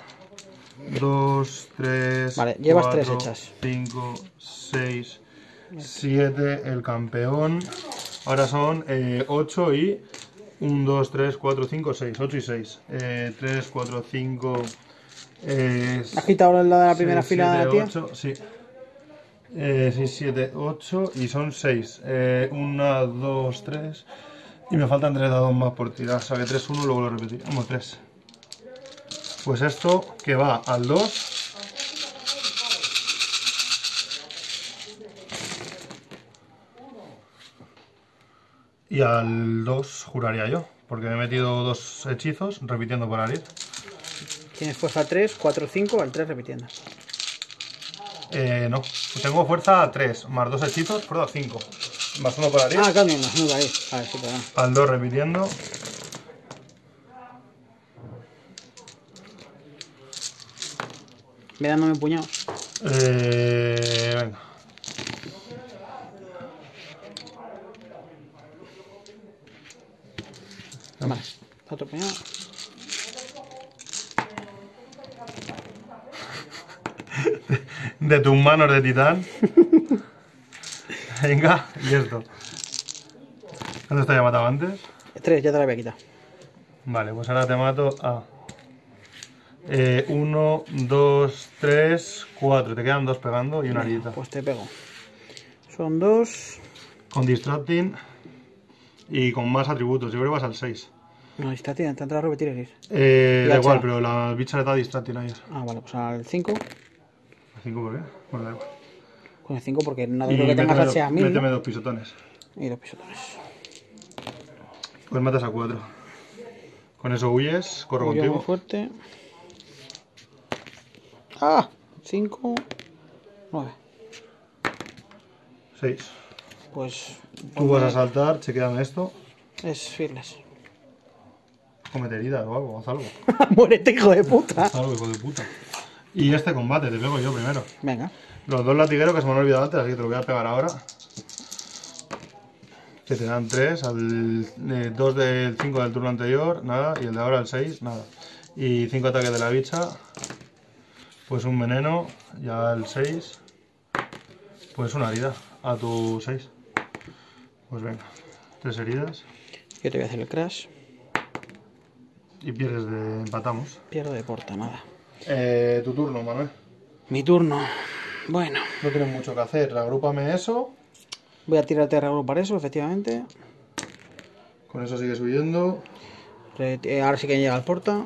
2, 3, Vale, llevas tres hechas. 5, 6, 7, el campeón. Ahora son 8 y 1, 2, 3, 4, 5, 6. 8 y 6. 3, 4, 5... Eh, ¿Has quitado ahora la de la primera seis, fila, siete, tía? ocho, sí. Eh, 6, 7, 8 y son 6. 1, 2, 3. Y me faltan 3 dados más por tirar. O sea que 3, 1, luego lo repetiré. Vamos, 3. Pues esto que va al 2. Y al 2 juraría yo. Porque me he metido dos hechizos repitiendo por abrir. Tienes fuerza 3, 4, 5, al 3 repitiendo. Eh, no. Tengo fuerza 3, más 2 hechizos, fuerza 5. Más 1 para abrir. Ah, cambio, no, no, ahí. Vale, sí, perdón. Al 2 repitiendo. Ve dándome un puñado. Eh, venga. Puñado. De tus manos de titán. venga, y esto. ¿Cuánto te había matado antes? 3, ya te la había quitado. Vale, pues ahora te mato a. 1, 2, 3, 4. Te quedan dos pegando y una herida. Pues te pego. Son dos. Con distracting y con más atributos. Yo creo que vas al 6. No, entra a repetir herir. Eh, da igual, pero la bicha le da distracting ayer. Ah, vale, pues al 5. ¿A 5 por qué? Bueno, da igual. Con el 5 porque de lo que tengas al sea dos, 1000. méteme ¿no? dos pisotones. Y dos pisotones. Pues matas a 4. Con eso huyes, corro Huyo muy contigo. fuerte. Ah, 5, 9. 6. Pues Tú vas a saltar, chequeame esto. es fearless. Comete heridas o algo, haz algo. Muérete, hijo de puta. Haz algo, hijo de puta. Y este combate, te pego yo primero. Venga. Los dos latigueros que se me han olvidado antes, así que te lo voy a pegar ahora. Que te dan 3, al 2 del 5 del turno anterior, nada, y el de ahora el 6, nada. Y 5 ataques de la bicha, pues un veneno, ya el 6, pues una herida, a tu 6. Pues venga, 3 heridas Yo te voy a hacer el crash. Y pierdes de empatamos. Pierdo de porta, nada. Eh, tu turno, Manuel. Mi turno. Bueno, No tienes mucho que hacer, agrúpame eso, voy a tirarte de para eso, efectivamente. con eso sigue subiendo, eh, Ahora sí que llega al porta.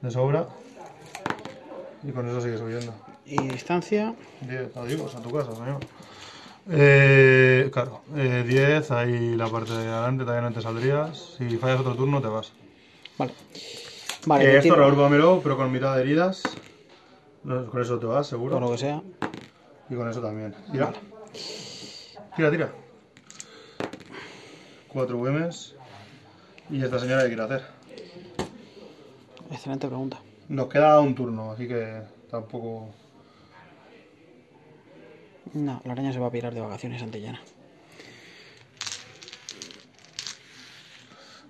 de sobra, y con eso sigue subiendo. Y distancia. 10, adiós, a tu casa, señor. Eh, claro, eh, 10, ahí la parte de adelante, también no te saldrías. Si fallas otro turno, te vas. Vale. Vale, Eh, esto tiro, regrúpamelo, pero con mitad de heridas. No, con eso te vas, seguro. lo que sea. Y con eso también. Tira. Tira, tira. Cuatro UMs. ¿Y esta señora qué quiere hacer? Excelente pregunta. Nos queda un turno, así que tampoco. No, la araña se va a pirar de vacaciones antillana.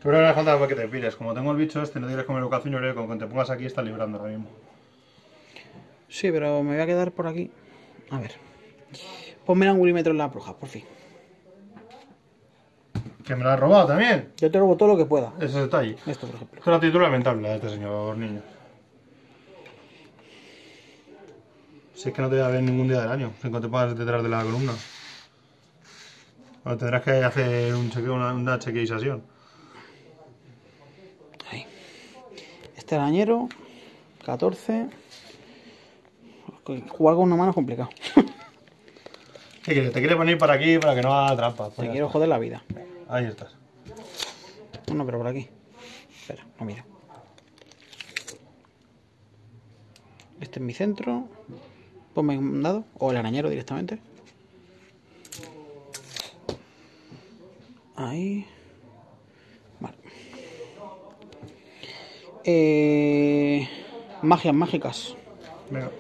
Creo que le falta que te pires. Como tengo el bicho este, no tienes comer educación, yo creo que con que te pongas aquí estás librando ahora mismo. Sí, pero me voy a quedar por aquí. A ver. Ponme el angulímetro en la bruja, por fin. Que me lo has robado también. Yo te robo todo lo que pueda. Ese detalle. Esto, por ejemplo. Es una actitud lamentable la de este señor niño. Si es que no te voy a ver ningún día del año, sin que te pongas detrás de la columna. Bueno, tendrás que hacer un chequeo, una, una chequeización. Este arañero. 14. Jugar con una mano es complicado. ¿Qué quieres? ¿Te quieres poner para aquí para que no haga trampa? Pues Te quiero joder la vida. Ahí estás. No, no, pero por aquí. Espera, no miro. Este es mi centro. Ponme un dado. O el arañero directamente. Ahí. Eh, magias mágicas. Venga.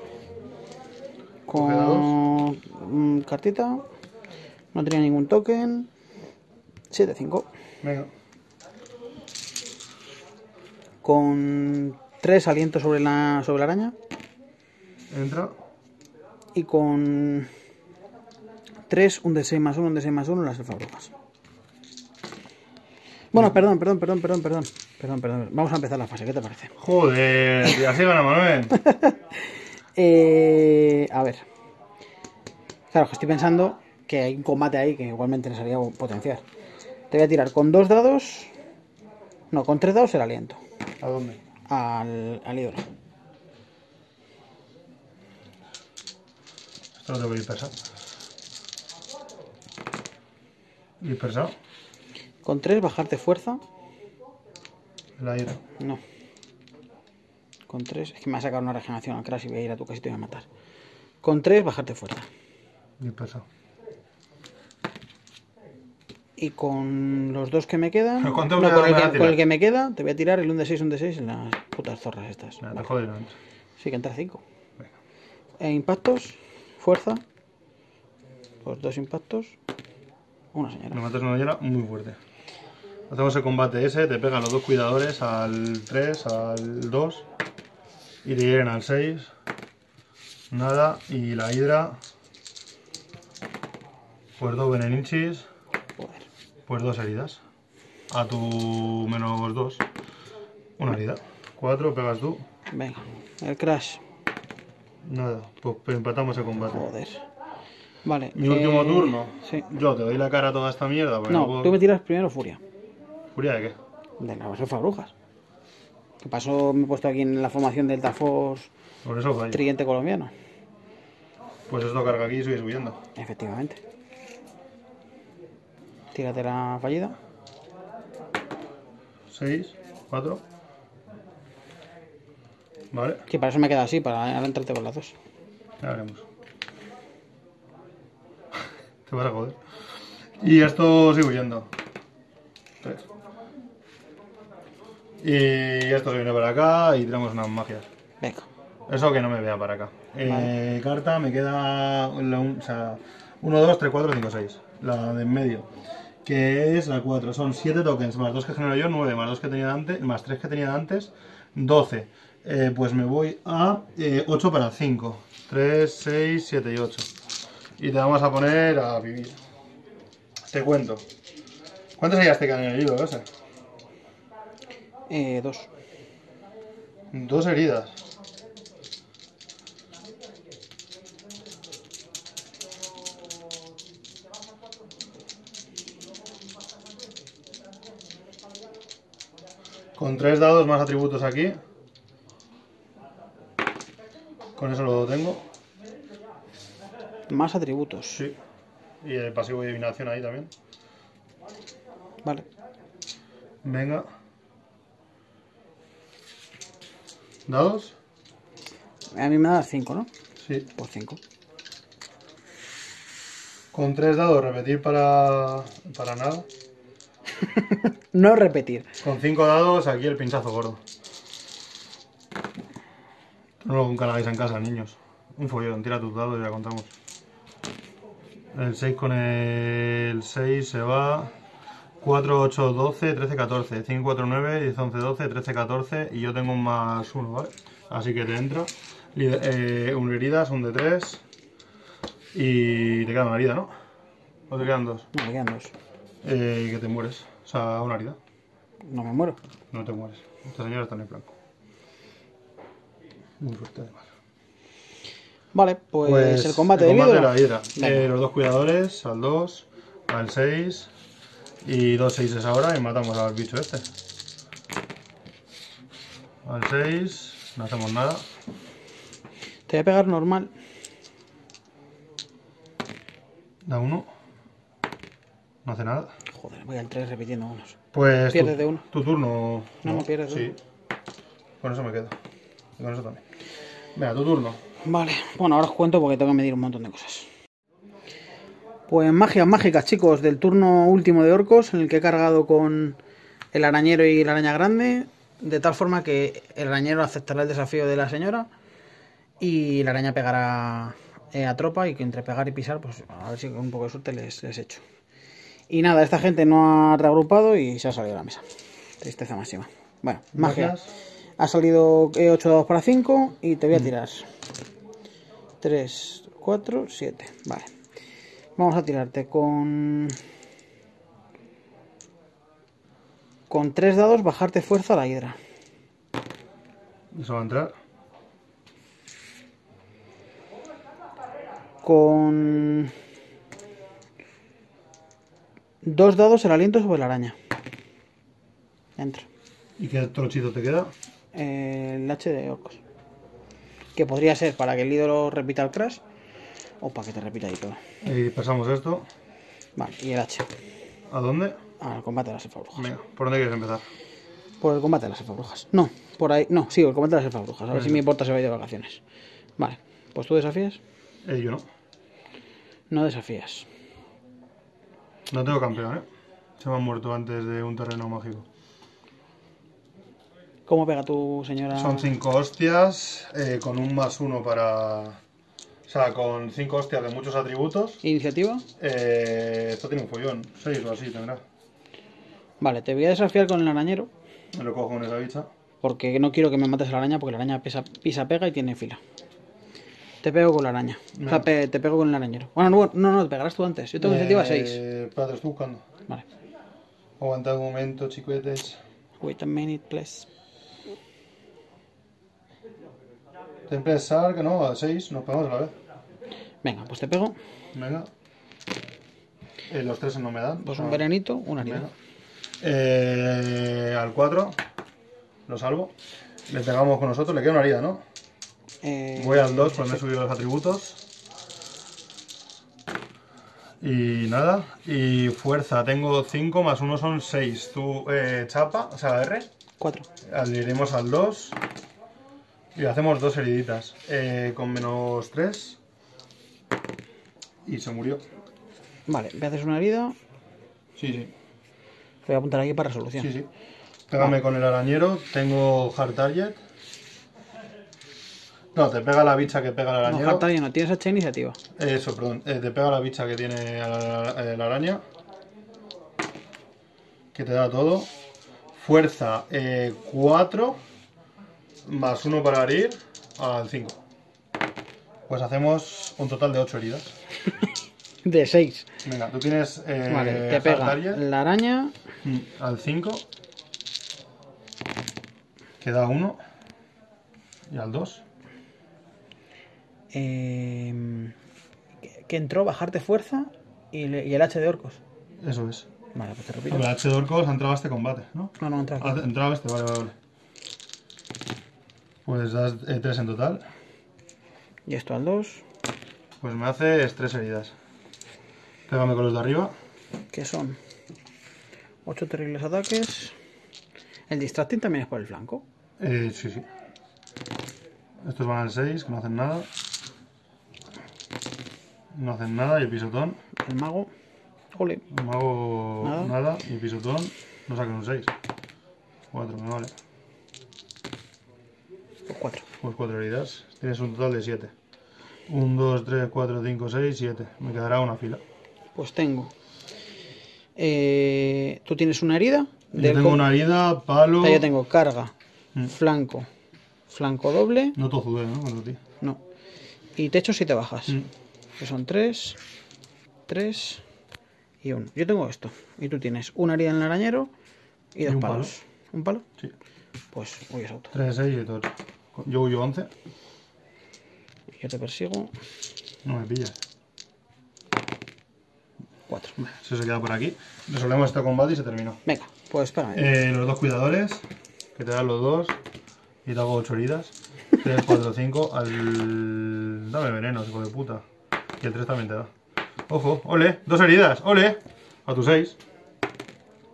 Con mm, cartita. No tenía ningún token. 7-5. Venga. Con 3 alientos sobre la, sobre la araña. Entra. Y con 3, un D6 más 1, un D6 más 1 las alfabrujas. Bueno, perdón, perdón, perdón, perdón, perdón. Perdón, perdón. Vamos a empezar la fase, ¿qué te parece? Joder, y así gana Manuel. Eh, a ver. Claro, que estoy pensando que hay un combate ahí que igual me interesaría potenciar. Te voy a tirar con dos dados. No, con tres dados el aliento. ¿A dónde? Al, al ídolo. Esto lo tengo que. Dispersado. Con tres bajarte fuerza. El aire. No. Con tres. Es que me ha sacado una regeneración al crash y voy a ir a tu casito y te voy a matar. Con tres bajarte fuerza. Dispersado. Y con los dos que me quedan. ¿Pero cuánto no, me con, el me que, con el que me queda, te voy a tirar el 1 de 6, 1 de 6 en las putas zorras estas. Te Vale. joder, no entra. Sí, que entra 5. Venga. E impactos, fuerza. Pues dos impactos. Una Me señora. matas una hiela muy fuerte. Hacemos el combate ese, te pegan los dos cuidadores al 3, al 2 y te lleguen al 6. Nada, y la hidra. Pues dos venenichis, Joder. pues dos heridas. A tu menos 2. Una herida. 4, pegas tú. Venga. El crash. Nada, pues empatamos el combate. Joder. Vale. Mi último eh, turno. Sí. Yo te doy la cara a toda esta mierda. No, puedo- tú me tiras primero furia. ¿Furia de qué? De la base brujas. Que pasó, me he puesto aquí en la formación del Force Por eso fallo. Tridente colombiano. Pues esto carga aquí y sigue subiendo. Efectivamente. Tírate la fallida. 6, 4. Vale, Que para eso me queda así, para ahora entrarte con las dos. ya veremos. Te vas a joder. Y esto sigue huyendo. 3. Y esto se viene para acá y tiramos unas magias. Venga. Eso que no me vea para acá. Eh, Carta, me queda la un- o sea, 1, 2, 3, 4, 5, 6. La de en medio. Que es la 4. Son 7 tokens, más 2 que genero yo, 9, más 2 que tenía antes, más 3 que tenía antes, 12. Eh, pues me voy a 8 para 5. 3, 6, 7 y 8. Y te vamos a poner a vivir. Te cuento. ¿Cuántas heridas te quedan en el libro ese? Eh, dos. Dos heridas. Con tres dados más atributos aquí. Con eso lo tengo. Más atributos. Sí. Y el pasivo de adivinación ahí también. Vale. Venga. ¿Dados? A mí me da 5, ¿no? Sí. Por 5. Con tres dados repetir para, para nada. No repetir. Con cinco dados, aquí el pinchazo gordo. No lo nunca la hagáis en casa, niños. Un follón, tira tus dados y ya contamos. El 6 con el 6 se va. 4, 8, 12, 13, 14. 5, 4, 9, 10, 11, 12, 13, 14. Y yo tengo un más 1, ¿vale? Así que te entra. Eh, un heridas, un de 3. Y te queda una herida, ¿no? ¿O te quedan dos? No, me quedan dos. Eh, y que te mueres. O sea, una herida. No me muero. No te mueres. Esta señora está en el blanco. Muy fuerte además. Vale, pues, el combate de combate ídolo. la hidra. Eh, los dos cuidadores, al 2, al 6 y dos 6 ahora y matamos al bicho este. Al 6, no hacemos nada. Te voy a pegar normal. Da uno. No hace nada. Joder, voy al 3 repitiendo unos. Pues Pierdes tu, de uno. tu turno. No, no pierdes de Sí. Con eso me quedo. Y con eso también. Venga, tu turno. Vale, bueno, ahora os cuento porque tengo que medir un montón de cosas. Pues magias mágicas, chicos, del turno último de orcos, en el que he cargado con el arañero y la araña grande. de tal forma que el arañero aceptará el desafío de la señora y la araña pegará eh, a tropa y que entre pegar y pisar, pues a ver si con un poco de suerte les, les echo. Y nada, esta gente no ha reagrupado y se ha salido de la mesa. Tristeza máxima. Bueno, magia. Magias. Ha salido 8 dados para 5 y te voy a tirar 3, 4, 7. Vale. Vamos a tirarte con... Con 3 dados bajarte fuerza a la hidra. Eso va a entrar. Con... Dos dados el aliento sobre la araña. Entra. ¿Y qué trochito te queda? el H de orcos. Que podría ser para que el ídolo repita el crash o para que te repita ahí todo. Y pasamos esto. Vale, y el H. ¿A dónde? Al combate de las elfabrujas. Venga, ¿por dónde quieres empezar? Por el combate de las elfabrujas. No, por ahí. No, sí, el combate de las elfabrujas. A ver si mi porta se va a ir de vacaciones. Vale, pues tú desafías. Eh, yo no. No desafías. No tengo campeón, ¿eh? Se me han muerto antes de un terreno mágico. ¿Cómo pega tu señora? Son cinco hostias eh, con un más uno para... O sea, con cinco hostias de muchos atributos. ¿Iniciativa? Eh, esto tiene un follón. Seis o así tendrá. Vale, te voy a desafiar con el arañero. Me lo cojo con esa bicha. Porque no quiero que me mates a la araña porque la araña pisa, pisa pega y tiene fila. Te pego con la araña. O sea, pe- te pego con el arañero. Bueno, no, no, no, te pegarás tú antes. Yo tengo iniciativa 6. Eh, Espérate, estoy buscando. Vale. Aguantad un momento, chicuetes. Wait a minute, please. Temple Sar, que no, a 6, nos pegamos a la vez. Venga, pues te pego. Venga. Eh, los tres no me dan. Pues un veranito, una herida. venga. Eh, al 4, lo salvo. Le pegamos con nosotros, le queda una herida, ¿no? Eh, Voy al 2, pues me he subido los atributos. Y nada, y fuerza, tengo 5 más 1 son 6. Tú, eh, chapa, o sea, R, Cuatro. adherimos al 2 y hacemos dos heriditas. Eh, con menos 3 y se murió. Vale, me haces una herida. Sí, sí, Lo voy a apuntar aquí para resolución. sí, sí. Pégame con el arañero, tengo hard target. No, te pega la bicha que pega el No, arañero. Harta no tienes H iniciativa. Eso, perdón. eh, te pega la bicha que tiene la, eh, la araña. Que te da todo. Fuerza 4. más 1 para herir. Al 5. Pues hacemos un total de 8 heridas. De 6. Venga, tú tienes. eh, Vale, te pega target, la araña. mm, Al 5. Queda 1. Y al 2. eh, que- que entró bajarte fuerza y, le- y el H de orcos. Eso es. Vale, pues te repito. El H de Orcos ha entrado a este combate, ¿no? No, no, entra aquí. Ah, entraba este, vale, vale, vale. Pues das 3 en total. Y esto al 2. Pues me haces 3 heridas. Pégame con los de arriba. Que son 8 terribles ataques. El distracting también es por el flanco. Eh, sí, sí. Estos van al 6, que no hacen nada. No hacen nada y el pisotón. El mago. Ole. El mago Nada. nada. y el pisotón no saquen un 6. 4, me vale. Pues 4. Pues 4 heridas. Tienes un total de 7. 1, 2, 3, 4, 5, 6, 7. Me quedará una fila. Pues tengo. Eh, Tú tienes una herida. Yo tengo una herida, palo. O sea, Yo tengo carga, Mm. flanco, flanco doble. No tozude, ¿no? Ti. No. Y techo si te bajas. Mm. Que son 3, 3 y 1. Yo tengo esto. Y tú tienes una herida en el arañero y dos un palos. ¿Un palo? Sí. Pues huyes auto. 3, 6 y todo. Yo huyo 11. Yo te persigo. No me pillas. 4. Eso se queda por aquí. Resolvemos este combate y se terminó. Venga, pues espérame. Eh, los dos cuidadores, que te dan los dos. Y te hago 8 heridas. 3, 4, 5. Al. Dame veneno, hijo de puta. Y el 3 también te da. Ojo, ole, dos heridas, ole. A tu 6.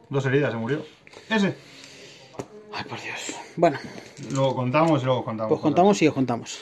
Dos heridas, se murió. Ese. Ay, por Dios. Bueno, Luego contamos y luego contamos. pues contamos y os contamos.